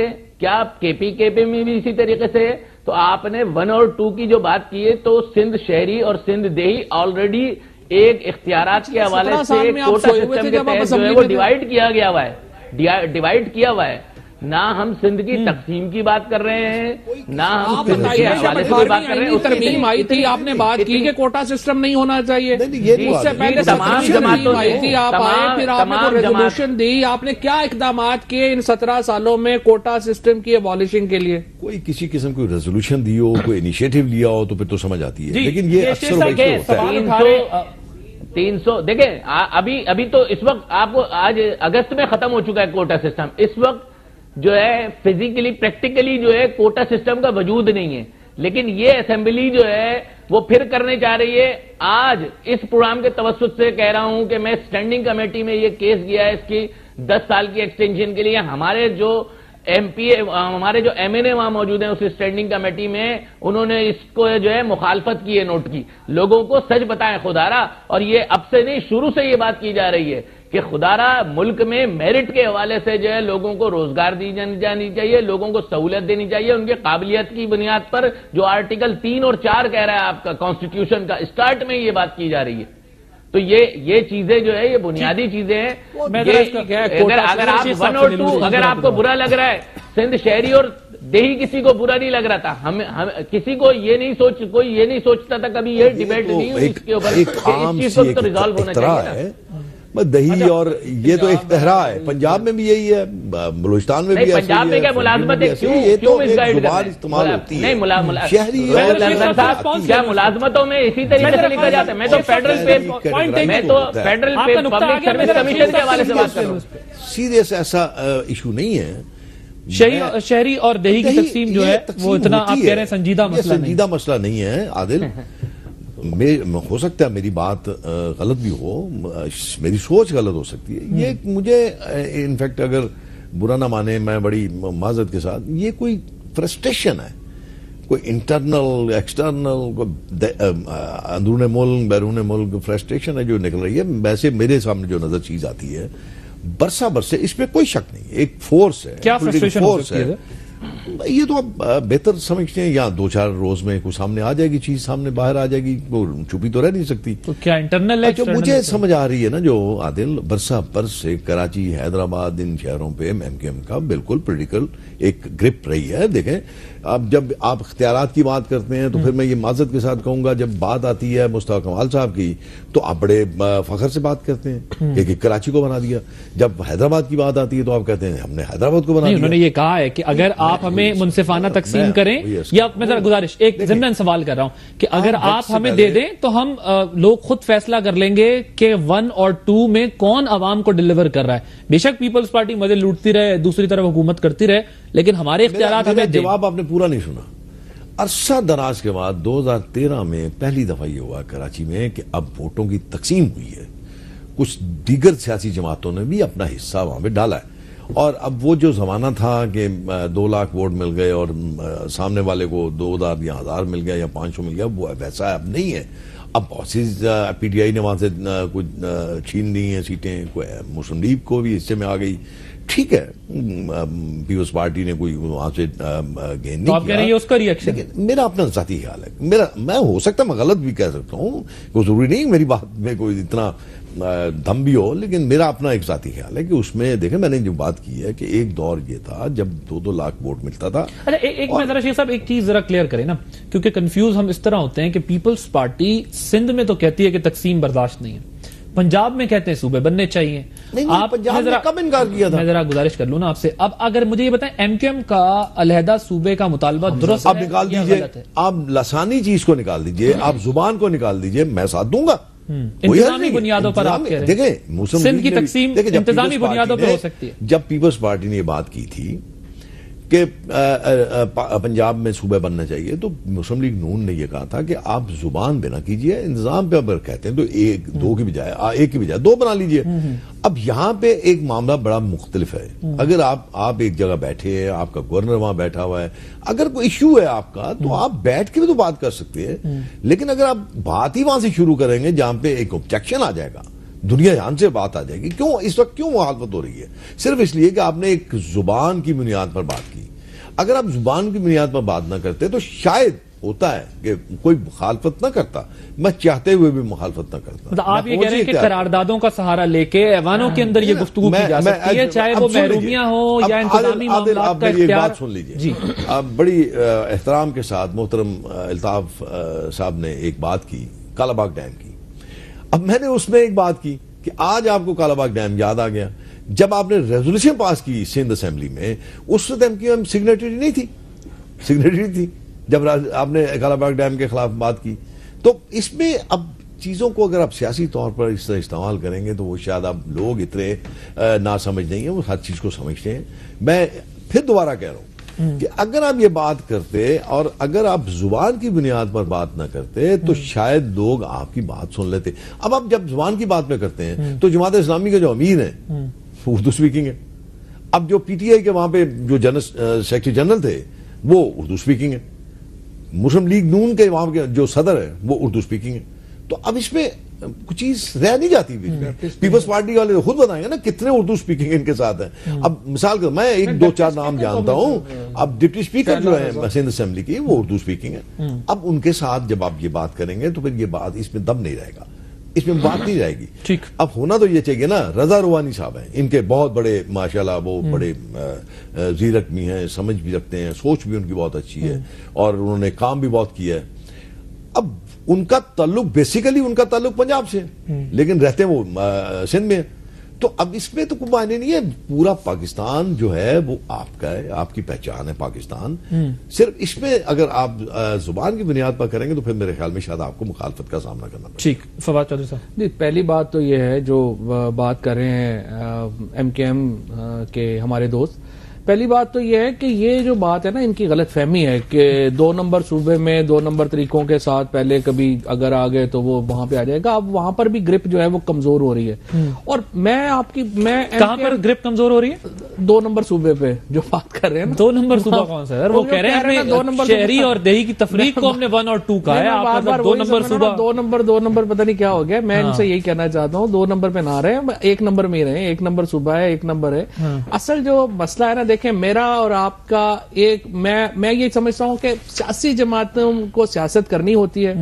کیا کے پی کے پی میں بھی اسی طریقے سے تو آپ نے ون اور ٹو کی جو بات کی ہے تو سندھ شہری اور سندھ دیہی آلریڈی ایک اختیارات کے حوالے سے کوٹا سسٹم کے تحت جو ہے وہ ڈیوائڈ کیا گیا ہوا ہے۔ ڈیوائڈ کیا ہوا ہے۔ نہ ہم سندھ کی تقسیم کی بات کر رہے ہیں نہ ہم سندھ کے حوالے سے بات کر رہے ہیں ترمیم آئی تھی آپ نے بات کی کہ کوٹا سسٹم نہیں ہونا چاہیے۔ اس سے۔ پہلے تمام سترہ جماعتوں آئی نے- تھی آپ آئے پھر آپ نے ریزولوشن دی آپ نے کیا اقدامات کیے ان سترہ سالوں میں کوٹا سسٹم کی ابالشنگ کے لیے؟ کوئی کسی قسم کوئی ریزولوشن دی ہو کوئی انیشیٹو لیا ہو تو پھر تو سمجھ آتی ہے۔ جی، لیکن یہ اکثر تین سو رہے- تین سو دیکھیں ابھی ابھی تو اس وقت آپ کو آج اگست میں ختم ہو چکا ہے کوٹا سسٹم اس وقت جو ہے فزیکلی پریکٹیکلی جو ہے کوٹا سسٹم کا وجود نہیں ہے۔ لیکن یہ اسمبلی جو ہے وہ پھر کرنے چاہ رہی ہے۔ آج اس پروگرام کے توسط سے کہہ رہا ہوں کہ میں اسٹینڈنگ کمیٹی میں یہ کیس گیا ہے اس کی دس سال کی ایکسٹینشن کے لیے۔ ہمارے جو ایم پی اے ہمارے جو ایم این اے وہاں موجود ہیں اس اسٹینڈنگ کمیٹی میں، انہوں نے اس کو جو ہے مخالفت کی ہے نوٹ کی۔ لوگوں کو سچ بتائیں خدارا اور یہ اب سے نہیں، شروع سے یہ بات کی جا رہی ہے۔ کہ خدارا ملک میں میرٹ کے حوالے سے جو ہے لوگوں کو روزگار دی جانی جانی چاہیے لوگوں کو سہولت دینی چاہیے۔ ان کے قابلیت کی بنیاد پر جو آرٹیکل تین اور چار کہہ رہا ہے آپ کا کانسٹیٹیوشن کا اسٹارٹ میں یہ بات کی جا رہی ہے۔ تو یہ یہ چیزیں جو ہے یہ بنیادی چیزیں ہیں۔ میں یہ- ذرا اس کا کیا ہے، اگر آپ ون اور ٹو اگر آپ کو برا لگ رہا ہے سندھ شہری اور دیہی کسی کو برا نہیں لگ رہا تھا۔ ہم کسی کو یہ نہیں سوچ کوئی یہ نہیں سوچتا تھا کبھی یہ ڈیبیٹ نہیں ہوئی اس کے اوپر اس چیز کو ریزالو ہونا چاہیے دہی اور یہ تو ایک اختراع ہے پنجاب میں بھی یہی ہے بلوچستان میں بھی پنجاب میں کیا ملازمت۔ یہ کیوں تو زبان استعمال ہوتی ہے نہیں ملا ملا شہری کیا ملازمتوں میں اسی طریقے سے لکھا جاتا ہے؟ میں تو فیڈرل پے میں تو۔ فیڈرل پے پبلک سروس کمیشن کے حوالے سے بات شیخ کر رہا ہوں سیریس ایسا ایشو نہیں ہے۔ شہری اور دیہی کی تقسیم جو ہے وہ اتنا آپ۔ کہہ رہے ہیں سنجیدہ یہ مسئلہ نہیں سنجیدہ مسئلہ نہیں ہے عادل۔ میں ہو سکتا ہے میری بات غلط بھی ہو میری سوچ غلط ہو سکتی ہے۔ یہ مجھے انفیکٹ اگر برا نہ مانے میں بڑی معذرت کے ساتھ یہ کوئی فرسٹریشن ہے۔ کوئی انٹرنل ایکسٹرنل کوئی اندرون ملک بیرون ملک فرسٹریشن ہے جو نکل رہی ہے۔ ویسے میرے سامنے جو نظر چیز آتی ہے برسا برسے اس پہ کوئی شک نہیں۔ ایک فورس ہے کیا force سکتی ہے یہ تو اب آ، بہتر سمجھتے ہیں یا دو چار روز میں کوئی سامنے آ جائے گی چیز سامنے باہر آ جائے گی وہ چھپی تو رہ نہیں سکتی۔ تو کیا انٹرنل جو مجھے سمجھ آ رہی ہے نا جو عادل برسا برس سے کراچی حیدرآباد ان شہروں پہ ایم ایم کا بالکل پولیٹیکل ایک گرپ رہی ہے دیکھیں۔ اب جب آپ اختیارات کی بات کرتے ہیں تو پھر میں یہ معذرت کے ساتھ کہوں گا جب بات آتی ہے مصطفیٰ کمال صاحب کی تو آپ بڑے فخر سے بات کرتے ہیں۔ کہ کراچی کو بنا دیا۔ جب حیدرآباد کی بات آتی ہے تو آپ کہتے ہیں ہم نے حیدرآباد کو بنا دیا۔ انہوں نے یہ کہا ہے کہ اگر آپ ہمیں منصفانہ تقسیم کریں یا میں ذرا گزارش ایک ضمن سوال کر رہا ہوں کہ اگر آپ ہمیں دے دیں تو ہم لوگ خود فیصلہ کر لیں گے کہ ون اور ٹو میں کون عوام کو ڈلیور کر رہا ہے۔ بے شک پیپلز پارٹی مزے لوٹتی رہے دوسری طرف حکومت کرتی رہے لیکن ہمارے اختیارات ہمیں جواب آپ نے پورا نہیں سنا۔ عرصہ دراز کے بعد دو ہزار تیرہ میں پہلی دفعہ یہ ہوا کراچی میں کہ اب ووٹوں کی تقسیم ہوئی ہے۔ کچھ دیگر سیاسی جماعتوں نے بھی اپنا حصہ وہاں پہ ڈالا ہے۔ اور اب وہ جو زمانہ تھا کہ دو لاکھ ووٹ مل گئے اور سامنے والے کو دو ہزار یا ہزار مل گیا یا پانچ سو مل گیا، وہ ویسا اب نہیں ہے۔ اب بہت سی پی ٹی آئی نے وہاں سے کچھ چھین لی ہیں سیٹیں مسلم لیگ کو بھی حصے میں آ گئی۔ ٹھیک ہے پیپلز پارٹی نے کوئی وہاں سے گین تو نہیں یہ اس کا؟ لیکن میرا اپنا ذاتی خیال ہے۔ میرا میں ہو سکتا میں غلط بھی کہہ سکتا ہوں کوئی ضروری نہیں میری بات میں کوئی اتنا دم بھی ہو لیکن میرا اپنا ایک ذاتی خیال ہے کہ اس میں دیکھیں میں نے جو بات کی ہے کہ ایک دور یہ تھا جب دو دو لاکھ ووٹ ملتا تھا۔ اچھا ایک ایک میں ذرا شیخ صاحب ایک چیز ذرا کلیئر کریں نا کیونکہ کنفیوز ہم اس طرح ہوتے ہیں کہ پیپلز پارٹی سندھ میں تو کہتی ہے کہ تقسیم برداشت نہیں ہے۔ پنجاب میں کہتے ہیں صوبے بننے چاہیے نہیں، نہیں، پنجاب میں نے ذرا- کب انکار کیا تھا؟ میں ذرا گزارش کر لوں نا آپ سے اب اگر مجھے یہ بتائیں ایم کیو ایم کا علیحدہ صوبے کا مطالبہ درست آپ نکال دیجیے؟ آپ لسانی چیز کو نکال دیجیے آپ زبان کو نکال دیجیے میں ساتھ دوں گا انتظامی۔ بنیادوں پر آپ انتظامی- کہہ رہے ہیں۔ دیکھیں سندھ کی تقسیم انتظامی بنیادوں پر ہو سکتی ہے۔ جب پیپلز پارٹی نے یہ بات کی تھی کہ پنجاب میں صوبہ بننا چاہیے تو مسلم لیگ نون نے یہ کہا تھا کہ آپ زبان بنا کیجیے انتظام پہ اگر کہتے ہیں تو ایک دو کی بجائے ایک کی بجائے دو بنا لیجیے۔ اب یہاں پہ ایک معاملہ بڑا مختلف ہے۔ اگر آپ آپ ایک جگہ بیٹھے ہیں آپ کا گورنر وہاں بیٹھا ہوا ہے اگر کوئی ایشو ہے آپ کا تو آپ بیٹھ کے بھی تو بات کر سکتے ہیں۔ لیکن اگر آپ بات ہی وہاں سے شروع کریں گے جہاں پہ ایک آبجیکشن آ جائے گا دنیا جہان سے بات آ جائے گی۔ کیوں؟ اس وقت کیوں مخالفت ہو رہی ہے؟ صرف اس لیے کہ آپ نے ایک زبان کی بنیاد پر بات کی۔ اگر آپ زبان کی بنیاد پر بات نہ کرتے تو شاید ہوتا ہے کہ کوئی مخالفت نہ کرتا۔ میں چاہتے ہوئے بھی مخالفت نہ کرتا۔ مطلب آپ یہ کہہ رہے ہیں کہ قراردادوں کا سہارا لے کے ایوانوں کے اندر یہ گفتگو کی جا سکتی ہے چاہے وہ۔ محرومیاں ہو یا انتظامی معاملات آپ کا اختیار بات سن لیجیے۔ جی۔ اب بڑی احترام کے ساتھ محترم الطاف صاحب نے ایک بات کی کالا باغ ڈیم کی۔ اب میں نے اس میں ایک بات کی کہ آج آپ کو کالا باغ ڈیم یاد آ گیا۔ جب آپ نے ریزولوشن پاس کی سندھ اسمبلی میں اس وقت ایم کیو ایم سگنیٹری نہیں تھی۔ سگنیٹری تھی۔ جب آپ نے کالا باغ ڈیم کے خلاف بات کی۔ تو اس میں اب چیزوں کو اگر آپ سیاسی طور پر اس طرح استعمال کریں گے تو وہ شاید اب لوگ اتنے ا، نا سمجھ نہیں ہیں وہ ہر چیز کو سمجھتے ہیں۔ میں پھر دوبارہ کہہ رہا ہوں۔ کہ اگر آپ یہ بات کرتے اور اگر آپ زبان کی بنیاد پر بات نہ کرتے تو شاید لوگ آپ کی بات سن لیتے۔ اب آپ جب زبان کی بات میں کرتے ہیں تو جماعت اسلامی کے جو امیر ہیں وہ اردو سپیکنگ ہے اب جو پی ٹی آئی کے وہاں پہ جو جنرل سیکرٹری جنرل تھے وہ اردو سپیکنگ ہے مسلم لیگ نون کے وہاں کے جو صدر ہے وہ اردو سپیکنگ ہے تو اب اس میں کچھ چیز رہ نہیں جاتی بیچ میں۔ پیپلز پارٹی والے خود بتائیں گے نا کتنے اردو سپیکنگ ان کے ساتھ ہیں۔ اب مثال کے میں ایک دو چار نام جانتا ہوں۔ اب ڈپٹی اسپیکر جو ہے سندھ اسمبلی کی وہ اردو سپیکنگ ہے اب ان کے ساتھ جب آپ یہ بات کریں گے تو پھر یہ بات اس میں دم نہیں رہے گا۔ اس میں بات نہیں رہے گی۔ اب ہونا تو یہ چاہیے نا رضا روانی صاحب ہیں۔ ان کے بہت بڑے ماشاءاللہ وہ بڑے زیرک بھی ہیں سمجھ بھی رکھتے ہیں سوچ بھی ان کی بہت اچھی ہے اور انہوں نے کام بھی بہت کیا ہے۔ اب ان کا تعلق بیسیکلی ان کا تعلق پنجاب سے لیکن رہتے وہ سندھ میں۔ تو اب اس میں تو کوئی معنی نہیں ہے۔ پورا پاکستان جو ہے وہ آپ کا ہے آپ کی پہچان ہے پاکستان۔ صرف اس میں اگر آپ زبان کی بنیاد پر کریں گے تو پھر میرے خیال میں شاید آپ کو مخالفت کا سامنا کرنا پڑے ٹھیک فواد چودھری صاحب۔ جی پہلی بات تو یہ ہے جو بات کر رہے ہیں ایم کے ایم کے ہمارے دوست پہلی بات تو یہ ہے کہ یہ جو بات ہے نا ان کی غلط فہمی ہے کہ دو نمبر صوبے میں دو نمبر طریقوں کے ساتھ پہلے کبھی اگر آ گئے تو وہ وہاں پہ آ جائے گا۔ اب وہاں پر بھی گرپ جو ہے وہ کمزور ہو رہی ہے۔ اور میں آپ کی میں کہاں پر گرپ کمزور ہو رہی ہے؟ دو نمبر صوبے پہ جو بات کر رہے ہیں دو نمبر صوبہ کون سا ہے؟ وہ کہہ رہے ہیں دو نمبر شہری اور دیہی کی تفریق کو ہم نے ون اور ٹو کہا ہے۔ دو نمبر صوبہ دو نمبر دو نمبر پتہ نہیں کیا ہو گیا۔ میں ان سے یہی کہنا چاہتا ہوں دو نمبر پہ نہ رہے ایک نمبر میں ہی رہے ایک نمبر صوبہ ہے ایک نمبر ہے۔ اصل جو مسئلہ ہے نا دیکھیں میرا اور آپ کا ایک میں میں یہ سمجھتا ہوں کہ سیاسی جماعتوں کو سیاست کرنی ہوتی ہے۔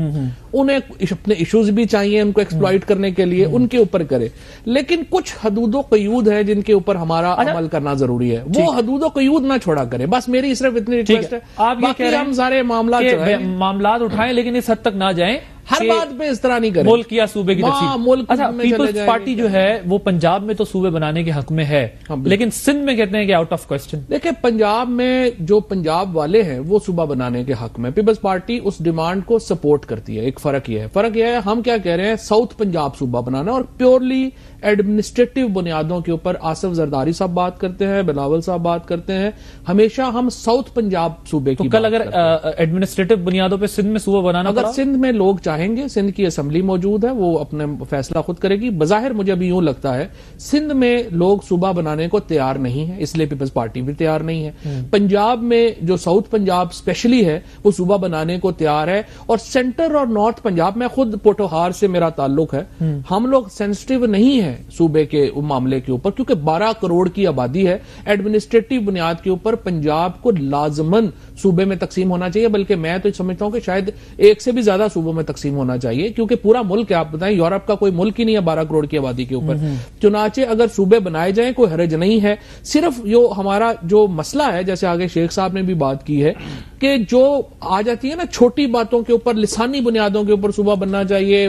انہیں اپنے ایشوز بھی چاہیے ان کو ایکسپلائٹ کرنے کے لیے ان کے اوپر کرے۔ لیکن کچھ حدود و قیود ہے جن کے اوپر ہمارا عمل کرنا ضروری ہے۔ وہ حدود و قیود نہ چھوڑا کرے۔ بس میری صرف اتنی ریکویسٹ ہے۔ آپ یہ باقی کہہ رہے ہم ہیں سارے معاملات معاملات اٹھائیں لیکن اس حد تک نہ جائیں۔ ہر بات پہ اس طرح نہیں کریں۔ ملک یا صوبے کی تقسیم ملک اچھا پیپلز پارٹی جو ہے وہ پنجاب میں تو صوبے بنانے کے حق میں ہے ہاں،۔ لیکن سندھ میں کہتے ہیں کہ آؤٹ آف کوشچن دیکھیں پنجاب میں جو پنجاب والے ہیں وہ صوبہ بنانے کے حق میں۔ پیپلز پارٹی اس ڈیمانڈ کو سپورٹ کرتی ہے۔ ایک فرق یہ ہے۔ فرق یہ ہے ہم کیا کہہ رہے ہیں ساؤتھ پنجاب صوبہ بنانا اور پیورلی ایڈمنسٹریٹو بنیادوں کے اوپر آصف زرداری صاحب بات کرتے ہیں بلاول صاحب بات کرتے ہیں۔ ہمیشہ ہم ساؤتھ پنجاب صوبے کی کل بات اگر کرتے ہیں۔ ایڈمنسٹریٹو بنیادوں پہ سندھ میں صوبہ بنانا اگر سندھ میں لوگ چاہیں گے سندھ کی اسمبلی موجود ہے وہ اپنے فیصلہ خود کرے گی۔ بظاہر مجھے ابھی یوں لگتا ہے سندھ میں لوگ صوبہ بنانے کو تیار نہیں ہے اس لیے پیپلز پارٹی بھی تیار نہیں ہے۔ پنجاب میں جو ساؤتھ پنجاب اسپیشلی ہے وہ صوبہ بنانے کو تیار ہے۔ اور سینٹر اور نارتھ پنجاب میں خود پوٹوہار سے میرا تعلق ہے۔ ہم لوگ سینسٹیو نہیں ہے صوبے کے معاملے کے اوپر کیونکہ بارہ کروڑ کی آبادی ہے ایڈمنسٹریٹو بنیاد کے اوپر پنجاب کو لازمن صوبے میں تقسیم ہونا چاہیے بلکہ میں تو سمجھتا ہوں کہ شاید ایک سے بھی زیادہ صوبوں میں تقسیم ہونا چاہیے کیونکہ پورا ملک ہے آپ بتائیں یورپ کا کوئی ملک ہی نہیں ہے بارہ کروڑ کی آبادی کے اوپر۔ چنانچہ اگر صوبے بنائے جائیں کوئی حرج نہیں ہے۔ صرف جو ہمارا جو مسئلہ ہے جیسے آگے شیخ صاحب نے بھی بات کی ہے کہ جو آ جاتی ہے نا چھوٹی باتوں کے اوپر لسانی بنیادوں کے اوپر صوبہ بننا چاہیے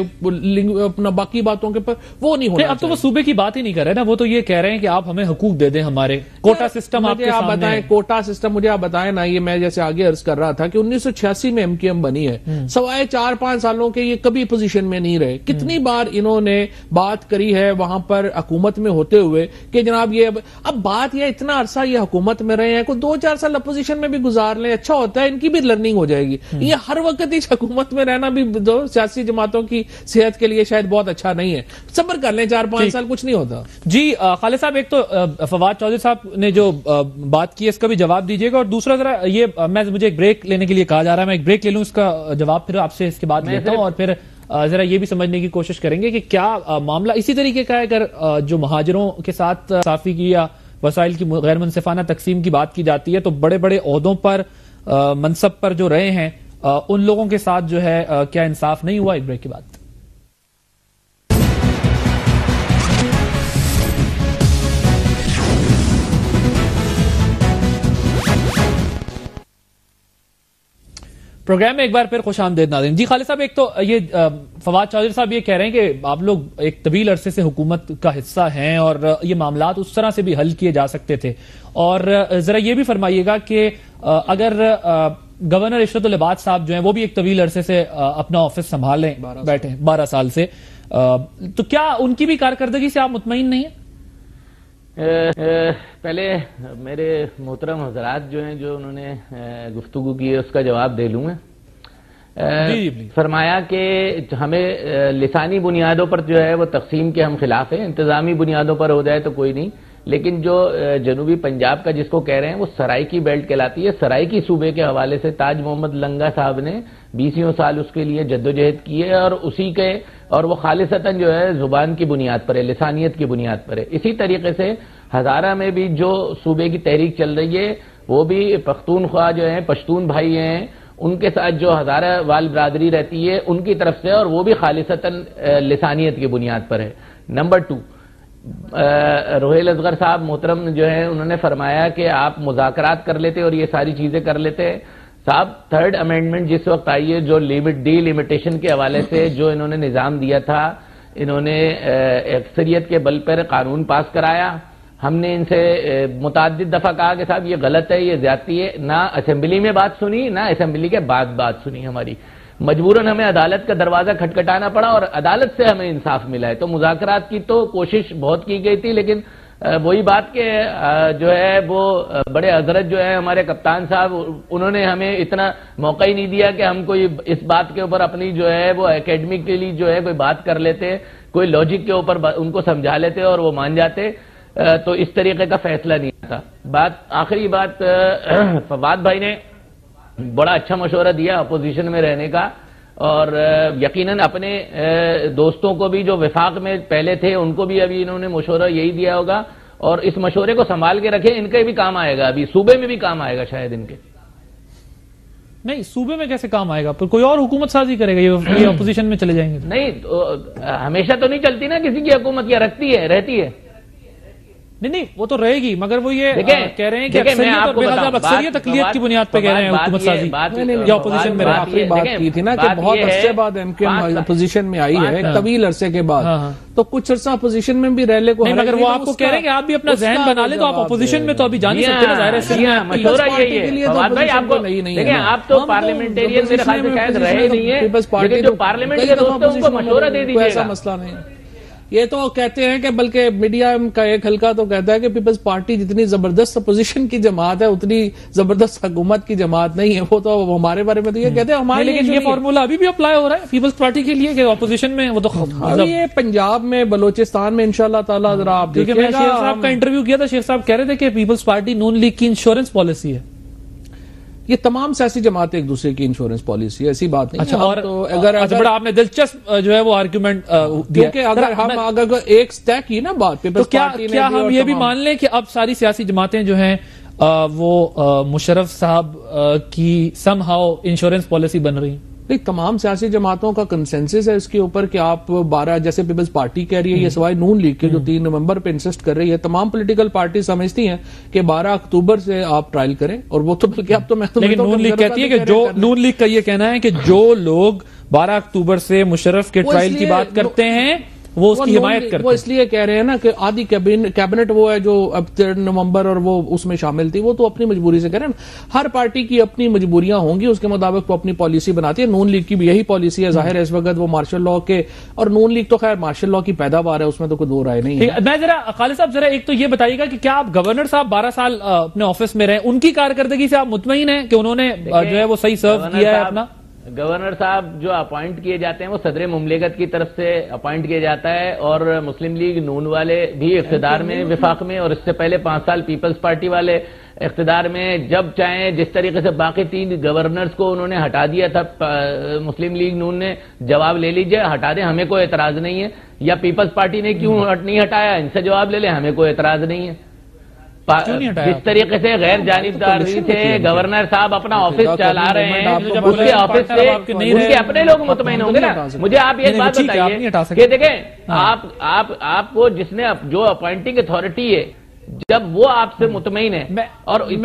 اپنا باقی باتوں کے اوپر وہ نہیں ہونا اب تو وہ۔ صوبے کی بات ہی نہیں کر رہے نا وہ تو یہ کہہ رہے ہیں کہ آپ ہمیں حقوق دے دیں ہمارے کوٹا سسٹم آپ آپ سامنے بتائیں۔ کوٹا سسٹم مجھے آپ بتائیں نا یہ میں جیسے آگے عرض کر رہا تھا کہ انیس سو چھیاسی میں ایم کی ایم بنی ہے سوائے چار پانچ سالوں کے یہ کبھی پوزیشن میں نہیں رہے۔ کتنی بار انہوں نے بات کری ہے وہاں پر حکومت میں ہوتے ہوئے کہ جناب یہ اب- اب بات یہ اتنا عرصہ یہ حکومت میں رہے ہیں کوئی دو چار سال اپوزیشن میں بھی گزار لیں اچھا ہوتا ہے ان کی بھی لرننگ ہو جائے گی۔ یہ ہر وقت اس حکومت میں رہنا بھی دو سیاسی جماعتوں کی صحت کے لیے شاید بہت اچھا نہیں ہے۔ صبر کر لیں چار پانچ سال کچھ نہیں ہوتا۔ جی خالد صاحب ایک تو فواد چودھری صاحب نے جو بات کی ہے اس کا بھی جواب دیجیے گا۔ اور دوسرا ذرا یہ میں مجھے ایک بریک لینے کے لیے کہا جا رہا ہے میں ایک بریک لے لوں اس کا جواب پھر آپ سے اس کے بعد لیتا ہوں۔ اور پھر ذرا یہ بھی سمجھنے کی کوشش کریں گے کہ کیا معاملہ اسی طریقے کا ہے۔ اگر جو مہاجروں کے ساتھ صافی کی یا وسائل کی غیر منصفانہ تقسیم کی بات کی جاتی ہے تو بڑے بڑے عہدوں پر منصب پر جو رہے ہیں ان لوگوں کے ساتھ جو ہے کیا انصاف نہیں ہوا ایک بریک کے بعد؟ پروگرام میں ایک بار پھر خوش آمدید ناظرین جی خالد صاحب ایک تو یہ فواد چودھری صاحب یہ کہہ رہے ہیں کہ آپ لوگ ایک طویل عرصے سے حکومت کا حصہ ہیں اور یہ معاملات اس طرح سے بھی حل کیے جا سکتے تھے۔ اور ذرا یہ بھی فرمائیے گا کہ اگر گورنر عشرت العباد صاحب جو ہیں وہ بھی ایک طویل عرصے سے اپنا آفس سنبھالیں بیٹھے بارہ سال سے تو کیا ان کی بھی کارکردگی سے آپ مطمئن نہیں ہیں؟ پہلے میرے محترم حضرات جو ہیں جو انہوں نے گفتگو کی ہے اس کا جواب دے لوں میں۔ جی، جی، فرمایا کہ ہمیں لسانی بنیادوں پر جو ہے وہ تقسیم کے ہم خلاف ہیں۔ انتظامی بنیادوں پر ہو جائے تو کوئی نہیں۔ لیکن جو جنوبی پنجاب کا جس کو کہہ رہے ہیں وہ سرائی کی بیلٹ کہلاتی ہے۔ سرائی کی صوبے کے حوالے سے تاج محمد لنگا صاحب نے بیسیوں سال اس کے لیے جدوجہد کی ہے اور اسی کے اور وہ خالصتاً جو ہے زبان کی بنیاد پر ہے، لسانیت کی بنیاد پر ہے۔ اسی طریقے سے ہزارہ میں بھی جو صوبے کی تحریک چل رہی ہے، وہ بھی پختونخوا جو ہیں، پشتون بھائی ہیں، ان کے ساتھ جو ہزارہ وال برادری رہتی ہے، ان کی طرف سے اور وہ بھی خالصتاً لسانیت کی بنیاد پر ہے۔ نمبر ٹو روہیل اصغر صاحب، محترم جو ہے انہوں نے فرمایا کہ آپ مذاکرات کر لیتے اور یہ ساری چیزیں کر لیتے۔ ہیں صاحب تھرڈ امینڈمنٹ جس وقت آئی ہے، جو لیمٹ ڈی لمیٹیشن کے حوالے سے جو انہوں نے نظام دیا تھا، انہوں نے اکثریت کے بل پر قانون پاس کرایا۔ ہم نے ان سے متعدد دفعہ کہا کہ صاحب، یہ غلط ہے، یہ زیادتی ہے۔ نہ اسمبلی میں بات سنی، نہ اسمبلی کے بعد بات سنی ہماری۔ مجبوراً ہمیں عدالت کا دروازہ کھٹکھٹانا پڑا اور عدالت سے ہمیں انصاف ملا ہے۔ تو مذاکرات کی تو کوشش بہت کی گئی تھی، لیکن وہی بات کہ جو ہے، وہ بڑے حضرت جو ہے ہمارے کپتان صاحب، انہوں نے ہمیں اتنا موقع ہی نہیں دیا کہ ہم کوئی اس بات کے اوپر اپنی جو ہے، وہ اکیڈمیکلی جو ہے، کوئی بات کر لیتے، کوئی لاجک کے اوپر ان کو سمجھا لیتے اور وہ مان جاتے تو اس طریقے کا فیصلہ نہیں تھا بات، آخری بات فواد بھائی نے بڑا اچھا مشورہ دیا اپوزیشن میں رہنے کا۔ اور یقیناً اپنے دوستوں کو بھی جو وفاق میں پہلے تھے ان کو بھی ابھی انہوں نے مشورہ یہی دیا ہوگا۔ اور اس مشورے کو سنبھال کے رکھیں ان کے بھی کام آئے گا۔ ابھی صوبے میں بھی کام آئے گا شاید ان کے۔ نہیں صوبے میں کیسے کام آئے گا؟ کوئی اور حکومت سازی کرے گا یہ اپوزیشن میں چلے جائیں گے نہیں ہمیشہ تو نہیں چلتی نا کسی کی حکومت یا رکھتی ہے رہتی ہے۔ نہیں نہیں وہ تو رہے گی مگر وہ یہ کہہ رہے ہیں کہ اکثریت اقلیت کی بنیاد پہ کہہ رہے ہیں حکومت سازی۔ یا اپوزیشن میں آخری بات کی تھی نا کہ بہت عرصے بعد ایم کے اپوزیشن میں آئی ہے طویل عرصے کے بعد۔ ہاں، ہاں۔ تو کچھ عرصہ اپوزیشن میں بھی رہ لے کو مگر وہ آپ کو کہہ رہے ہیں کہ آپ بھی اپنا ذہن بنا لیں تو آپ اپوزیشن میں تو ابھی جان سکتے ہیں ظاہر ہے۔ آپ تو پارلیمنٹرین میرے خیال سے شاید رہے نہیں ہیں۔ جو پارلیمنٹ کے دوست ہیں ان کو مشورہ دے دیجیے ایسا مسئلہ نہیں۔ یہ تو کہتے ہیں کہ بلکہ میڈیا کا ایک حلقہ تو کہتا ہے کہ پیپلز پارٹی جتنی زبردست اپوزیشن کی جماعت ہے اتنی زبردست حکومت کی جماعت نہیں ہے۔ وہ تو ہمارے بارے میں تو یہ کہتے ہیں ہمارے لیکن یہ فارمولا ابھی بھی اپلائی ہو رہا ہے پیپلز پارٹی کے لیے کہ اپوزیشن میں وہ تو مطلب یہ پنجاب میں بلوچستان میں انشاءاللہ تعالیٰ ذرا آپ دیکھیں میں شیخ صاحب کا انٹرویو کیا تھا شیخ صاحب کہہ رہے تھے کہ پیپلز پارٹی نون لیگ کی انشورنس پالیسی ہے۔ یہ تمام سیاسی جماعتیں ایک دوسرے کی انشورنس پالیسی ہے ایسی بات نہیں اچھا اور اگر اچھا بڑا آپ نے دلچسپ جو ہے وہ آرگیومنٹ دیا۔ کہ اگر ہم اگر ایک سٹیک کی نا بات تو کیا ہم یہ بھی مان لیں کہ اب ساری سیاسی جماعتیں جو ہیں وہ مشرف صاحب کی سم ہاؤ انشورنس پالیسی بن رہی ہیں؟ تمام سیاسی جماعتوں کا کنسنسس ہے اس کے اوپر کہ آپ بارہ جیسے پیپلز پارٹی کہہ رہی ہے یہ سوائے نون لیگ کے جو تین نومبر پہ انسسٹ کر رہی ہے تمام پولیٹیکل پارٹی سمجھتی ہیں کہ بارہ اکتوبر سے آپ ٹرائل کریں اور وہ تو بلکہ اب تو میں لیکن نون لیگ کہتی ہے کہ جو نون لیگ کا یہ کہنا ہے کہ جو لوگ بارہ اکتوبر سے مشرف کے ٹرائل کی بات کرتے ہیں وہ اس کی حمایت کرتے وہ اس لیے کہہ رہے ہیں نا کہ آدھی کیبنٹ وہ ہے جو اب نومبر اور وہ اس میں شامل تھی۔ وہ تو اپنی مجبوری سے کہہ رہے ہیں۔ ہر پارٹی کی اپنی مجبوریاں ہوں گی اس کے مطابق وہ اپنی پالیسی بناتی ہے۔ نون لیگ کی بھی یہی پالیسی ہے۔ ظاہر ہے اس وقت وہ مارشل لا کے اور نون لیگ تو خیر مارشل لا کی پیداوار ہے اس میں تو کوئی دو رائے نہیں ہے۔ میں ذرا خالد صاحب ذرا ایک تو یہ بتائیے گا کہ کیا آپ گورنر صاحب بارہ سال اپنے آفس میں رہے ان کی کارکردگی سے آپ مطمئن ہیں کہ انہوں نے جو ہے وہ صحیح سرو کیا ہے اپنا؟ گورنر صاحب جو اپوائنٹ کیے جاتے ہیں وہ صدر مملکت کی طرف سے اپوائنٹ کیا جاتا ہے اور مسلم لیگ نون والے بھی اقتدار میں وفاق میں اور اس سے پہلے پانچ سال پیپلز پارٹی والے اقتدار میں جب چاہیں جس طریقے سے باقی تین گورنرز کو انہوں نے ہٹا دیا تھا مسلم لیگ نون نے جواب لے لیجیے ہٹا دیں ہمیں کوئی اعتراض نہیں ہے۔ یا پیپلز پارٹی نے کیوں نہیں ہٹایا؟ ان سے جواب لے لیں ہمیں کوئی اعتراض نہیں ہے پا- کیوں نہیں ہٹایا جس طریقے سے غیر جانبداری تھے گورنر صاحب اپنا آفس چلا رہے ہیں؟ اس کے آفس سے آپ کے نہیں ان رہے، کے اپنے لوگ مطمئن ہوں گے نا۔ مجھے آپ نہیں، بات بتائیے۔ کہ دیکھیں ہاں۔ آپ کو جس نے جو اپوائنٹنگ اتھارٹی ہے جب وہ آپ سے مطمئن ہے اور اس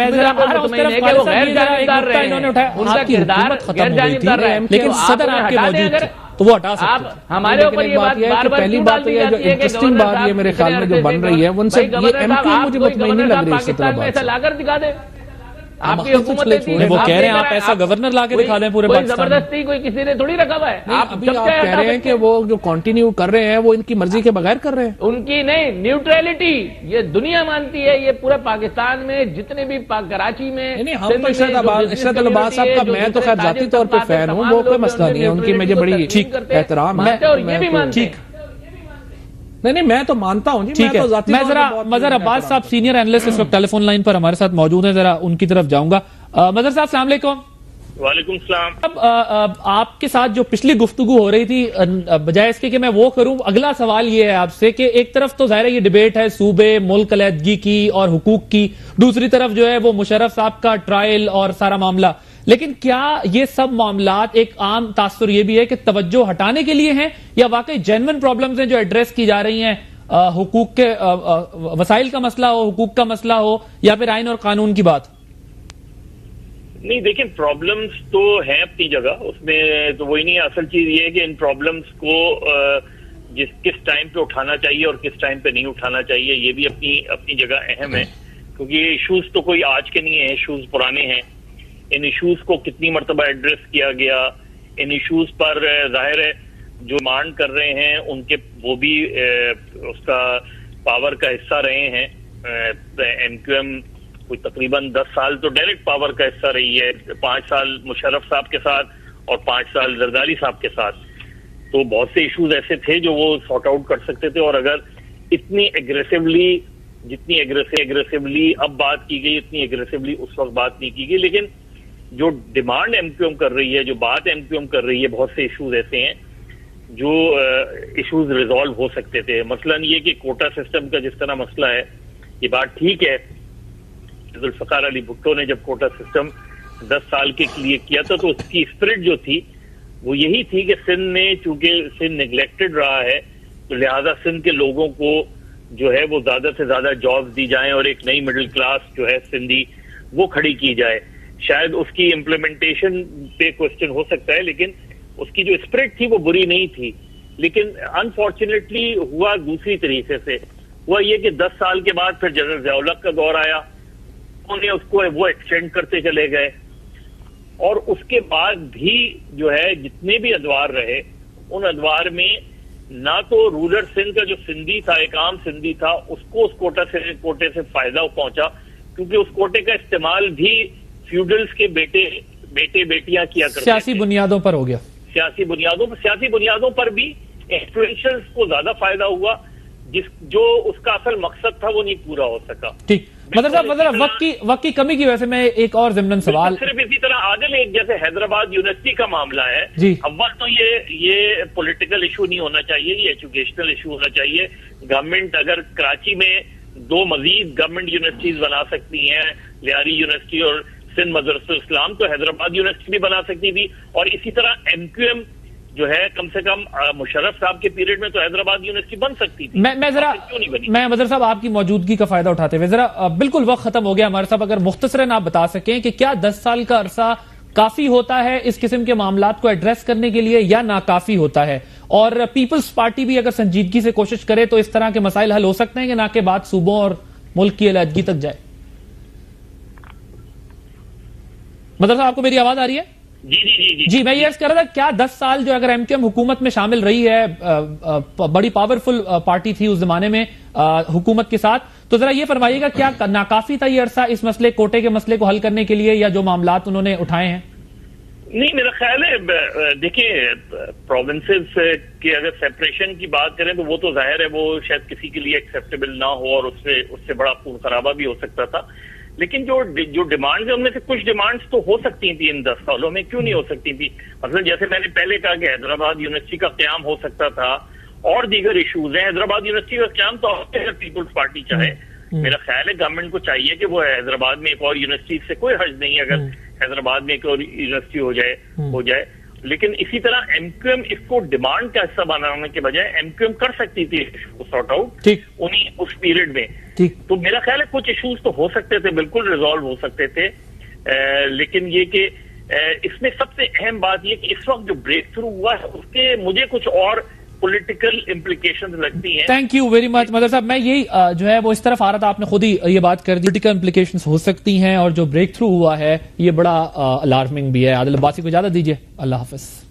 مطمئن ہے کہ وہ غیر یہ جانبدار رہے ہیں۔ ان کا کردار غیر جانبدار رہا ہے۔ لیکن صدر آپ کے موجود تو وہ ہٹا سکتے ہمارے اوپر یہ بات ہے کہ پہلی بات یہ جو ہے کہ انٹرسٹنگ بات یہ میرے خیال میں جو بن رہی ہے ان سے یہ ایم کیو مجھے مطمئن نہیں لگ رہی اس پاکستان میں ایسا لا کر دکھا دے آپ کی حکومت وہ کہہ رہے ہیں آپ ایسا گورنر لا کے دکھا دیں پورے پاکستان۔ زبردستی کوئی کسی نے تھوڑی رکھا ہوا ہے۔ آپ کہہ رہے ہیں کہ وہ جو کنٹینیو کر رہے ہیں وہ ان کی مرضی کے بغیر کر رہے ہیں۔ ان کی نہیں نیوٹرلٹی یہ دنیا مانتی ہے یہ پورے پاکستان میں جتنے بھی کراچی میں اشرت community صاحب کا میں تو خیر ذاتی طور پہ فین ہوں وہ کوئی مسئلہ نہیں ہے۔ ان کی مجھے بڑی احترام ہے۔ اور یہ بھی ٹھیک۔ نہیں نہیں میں تو مانتا ہوں جی ٹھیک میں ہے۔ تو ذاتی میں ذرا مظہر عباس صاحب سینئر اینالسٹ اس وقت ٹیلی فون لائن پر ہمارے ساتھ موجود ہیں ذرا ان کی طرف جاؤں گا۔ مظہر صاحب السلام علیکم۔ وعلیکم السلام۔ اب آپ کے ساتھ جو پچھلی گفتگو ہو رہی تھی بجائے اس کے کہ میں وہ کروں اگلا سوال یہ ہے آپ سے کہ ایک طرف تو ظاہر ہے یہ ڈبیٹ ہے صوبے ملک علیحدگی کی اور حقوق کی دوسری طرف جو ہے وہ مشرف صاحب کا ٹرائل اور سارا معاملہ۔ لیکن کیا یہ سب معاملات ایک عام تاثر یہ بھی ہے کہ توجہ ہٹانے کے لیے ہیں یا واقعی جینون پرابلمز ہیں جو ایڈریس کی جا رہی ہیں؟ آ، حقوق کے آ، آ، وسائل کا مسئلہ ہو حقوق کا مسئلہ ہو یا پھر آئین اور قانون کی بات؟ نہیں دیکھیں پرابلمز تو ہیں اپنی جگہ اس میں تو وہی نہیں اصل چیز یہ ہے کہ ان پرابلمز کو آ، جس کس ٹائم پہ اٹھانا چاہیے اور کس ٹائم پہ نہیں اٹھانا چاہیے یہ بھی اپنی اپنی جگہ اہم ہے کیونکہ یہ ایشوز تو کوئی آج کے نہیں ہیں ایشوز پرانے ہیں۔ ان ایشوز کو کتنی مرتبہ ایڈریس کیا گیا؟ ان ایشوز پر ظاہر ہے جو مانڈ کر رہے ہیں، ان کے وہ بھی اس کا پاور کا حصہ رہے ہیں۔ ایم کیو ایم کوئی تقریباً دس سال تو ڈائریکٹ پاور کا حصہ رہی ہے، پانچ سال مشرف صاحب کے ساتھ اور پانچ سال زرداری صاحب کے ساتھ۔ تو بہت سے ایشوز ایسے تھے جو وہ سارٹ آؤٹ کر سکتے تھے اور اگر اتنی اگریسولی جتنی اگریسولی اب بات کی گئی، اتنی اگریسولی اس وقت بات نہیں کی گئی، لیکن جو ڈیمانڈ ایم کیو ایم کر رہی ہے، جو بات ایم کیو ایم کر رہی ہے، بہت سے ایشوز ایسے ہیں جو ایشوز ریزالو ہو سکتے تھے۔ مثلا یہ کہ کوٹا سسٹم کا جس طرح مسئلہ ہے، یہ بات ٹھیک ہے۔ ذوالفقار علی بھٹو نے جب کوٹا سسٹم دس سال کے لیے کیا تھا، تو اس کی اسپرٹ جو تھی، وہ یہی تھی کہ سندھ میں چونکہ سندھ نگلیکٹڈ رہا ہے، تو لہذا سندھ کے لوگوں کو جو ہے، وہ زیادہ سے زیادہ جابز دی جائیں اور ایک نئی مڈل کلاس جو ہے سندھی، وہ کھڑی کی جائے۔ شاید اس کی امپلیمنٹیشن پہ کوشچن ہو سکتا ہے، لیکن اس کی جو اسپرٹ تھی وہ بری نہیں تھی۔ لیکن انفارچونیٹلی ہوا دوسری طریقے سے۔ ہوا یہ کہ دس سال کے بعد پھر جنرل ضیاء کا دور آیا۔ انہوں نے اس کو وہ ایکسٹینڈ کرتے چلے گئے۔ اور اس کے بعد بھی جو ہے، جتنے بھی ادوار رہے، ان ادوار میں نہ تو رولر سندھ کا جو سندھی تھا، ایک عام سندھی تھا، اس کو اس کوٹا سے، کوٹے سے فائدہ پہنچا۔ کیونکہ اس کوٹے کا استعمال بھی فیوڈلز کے بیٹے بیٹے بیٹیاں کیا کرتے سیاسی تھے؟ بنیادوں پر ہو گیا۔ سیاسی بنیادوں پر سیاسی بنیادوں پر بھی انفلوئنشل کو زیادہ فائدہ ہوا جس جو اس کا اصل مقصد تھا وہ نہیں پورا ہو سکا۔ ٹھیک۔ مطلب صاحب مطلب وقت کی وقت کی کمی کی وجہ سے میں ایک اور ضمن سوال صرف اسی طرح عادل ایک جیسے حیدرآباد یونیورسٹی کا معاملہ ہے۔ جی۔ اول تو یہ یہ پولیٹیکل ایشو نہیں ہونا چاہیے یہ ایجوکیشنل ایشو ہونا چاہیے۔ گورنمنٹ اگر کراچی میں دو مزید گورنمنٹ یونیورسٹیز بنا سکتی ہیں لیاری یونیورسٹی اور سندھ مدرسہ اسلام تو حیدرآباد یونیورسٹی بھی بنا سکتی تھی اور اسی طرح ایم کیو ایم جو ہے کم سے کم مشرف صاحب کے پیریڈ میں تو حیدرآباد یونیورسٹی بن سکتی تھی۔ میں میں ذرا میں مدر صاحب آپ کی موجودگی کا فائدہ اٹھاتے ہوئے ذرا بالکل وقت ختم ہو گیا ہمارے صاحب اگر مختصراً آپ بتا سکیں کہ کیا دس سال کا عرصہ کافی ہوتا ہے اس قسم کے معاملات کو ایڈریس کرنے کے لیے یا ناکافی ہوتا ہے؟ اور پیپلز پارٹی بھی اگر سنجیدگی سے کوشش کرے تو اس طرح کے مسائل حل ہو سکتے ہیں کہ نہ کہ بات صوبوں اور ملک کی علیحدگی تک جائے؟ مدر صاحب آپ کو میری آواز آ رئی ہے؟ جی جی جی جی۔ جی میں یہ عرض کر رہا تھا کیا دس سال جو اگر ایم کیو ایم حکومت میں شامل رہی ہے بڑی پاورفل پارٹی تھی اس زمانے میں حکومت کے ساتھ تو ذرا یہ فرمائیے گا کیا ناکافی تھا یہ عرصہ اس مسئلے کوٹے کے مسئلے کو حل کرنے کے لیے یا جو معاملات انہوں نے اٹھائے ہیں؟ نہیں میرا خیال ہے دیکھیں پروونسز کی اگر سیپریشن کی بات کریں تو وہ تو ظاہر ہے وہ شاید کسی کے لیے ایکسیپٹیبل نہ ہو اور اس سے اس سے بڑا خون خرابہ بھی ہو سکتا تھا۔ لیکن جو جو ڈیمانڈز ہیں ان میں سے کچھ ڈیمانڈز تو ہو سکتی تھیں ان دس سالوں میں کیوں نہیں ہو سکتی تھی مثلا جیسے میں نے پہلے کہا کہ حیدرآباد یونیورسٹی کا قیام ہو سکتا تھا اور دیگر ایشوز ہیں۔ حیدرآباد یونیورسٹی کا قیام تو پیپلز پارٹی چاہے میرا خیال ہے گورنمنٹ کو چاہیے کہ وہ حیدرآباد میں ایک اور یونیورسٹی سے کوئی حرج نہیں اگر حیدرآباد میں ایک اور یونیورسٹی ہو جائے ہو جائے لیکن اسی طرح ایم کیو ایم اس کو ڈیمانڈ کا حصہ بنانے کے بجائے ایم کیو ایم کر سکتی تھی سارٹ آؤٹ انہیں اس پیریڈ میں۔ تو میرا خیال ہے کچھ ایشوز تو ہو سکتے تھے بالکل ریزالو ہو سکتے تھے۔ لیکن یہ کہ اس میں سب سے اہم بات یہ کہ اس وقت جو بریک تھرو ہوا ہے اس کے مجھے کچھ اور پولیٹیکل امپلیکیشن لگتی ہیں۔ تھینک یو ویری مچ مدر صاحب میں یہی جو ہے وہ اس طرف آ رہا تھا، آپ نے خود ہی یہ بات کر دی۔ پولیٹیکل امپلیکیشن ہو سکتی ہیں اور جو بریک تھرو ہوا ہے، یہ بڑا الارمنگ بھی ہے۔ عادل عباسی کو اجازت دیجیے اللہ حافظ۔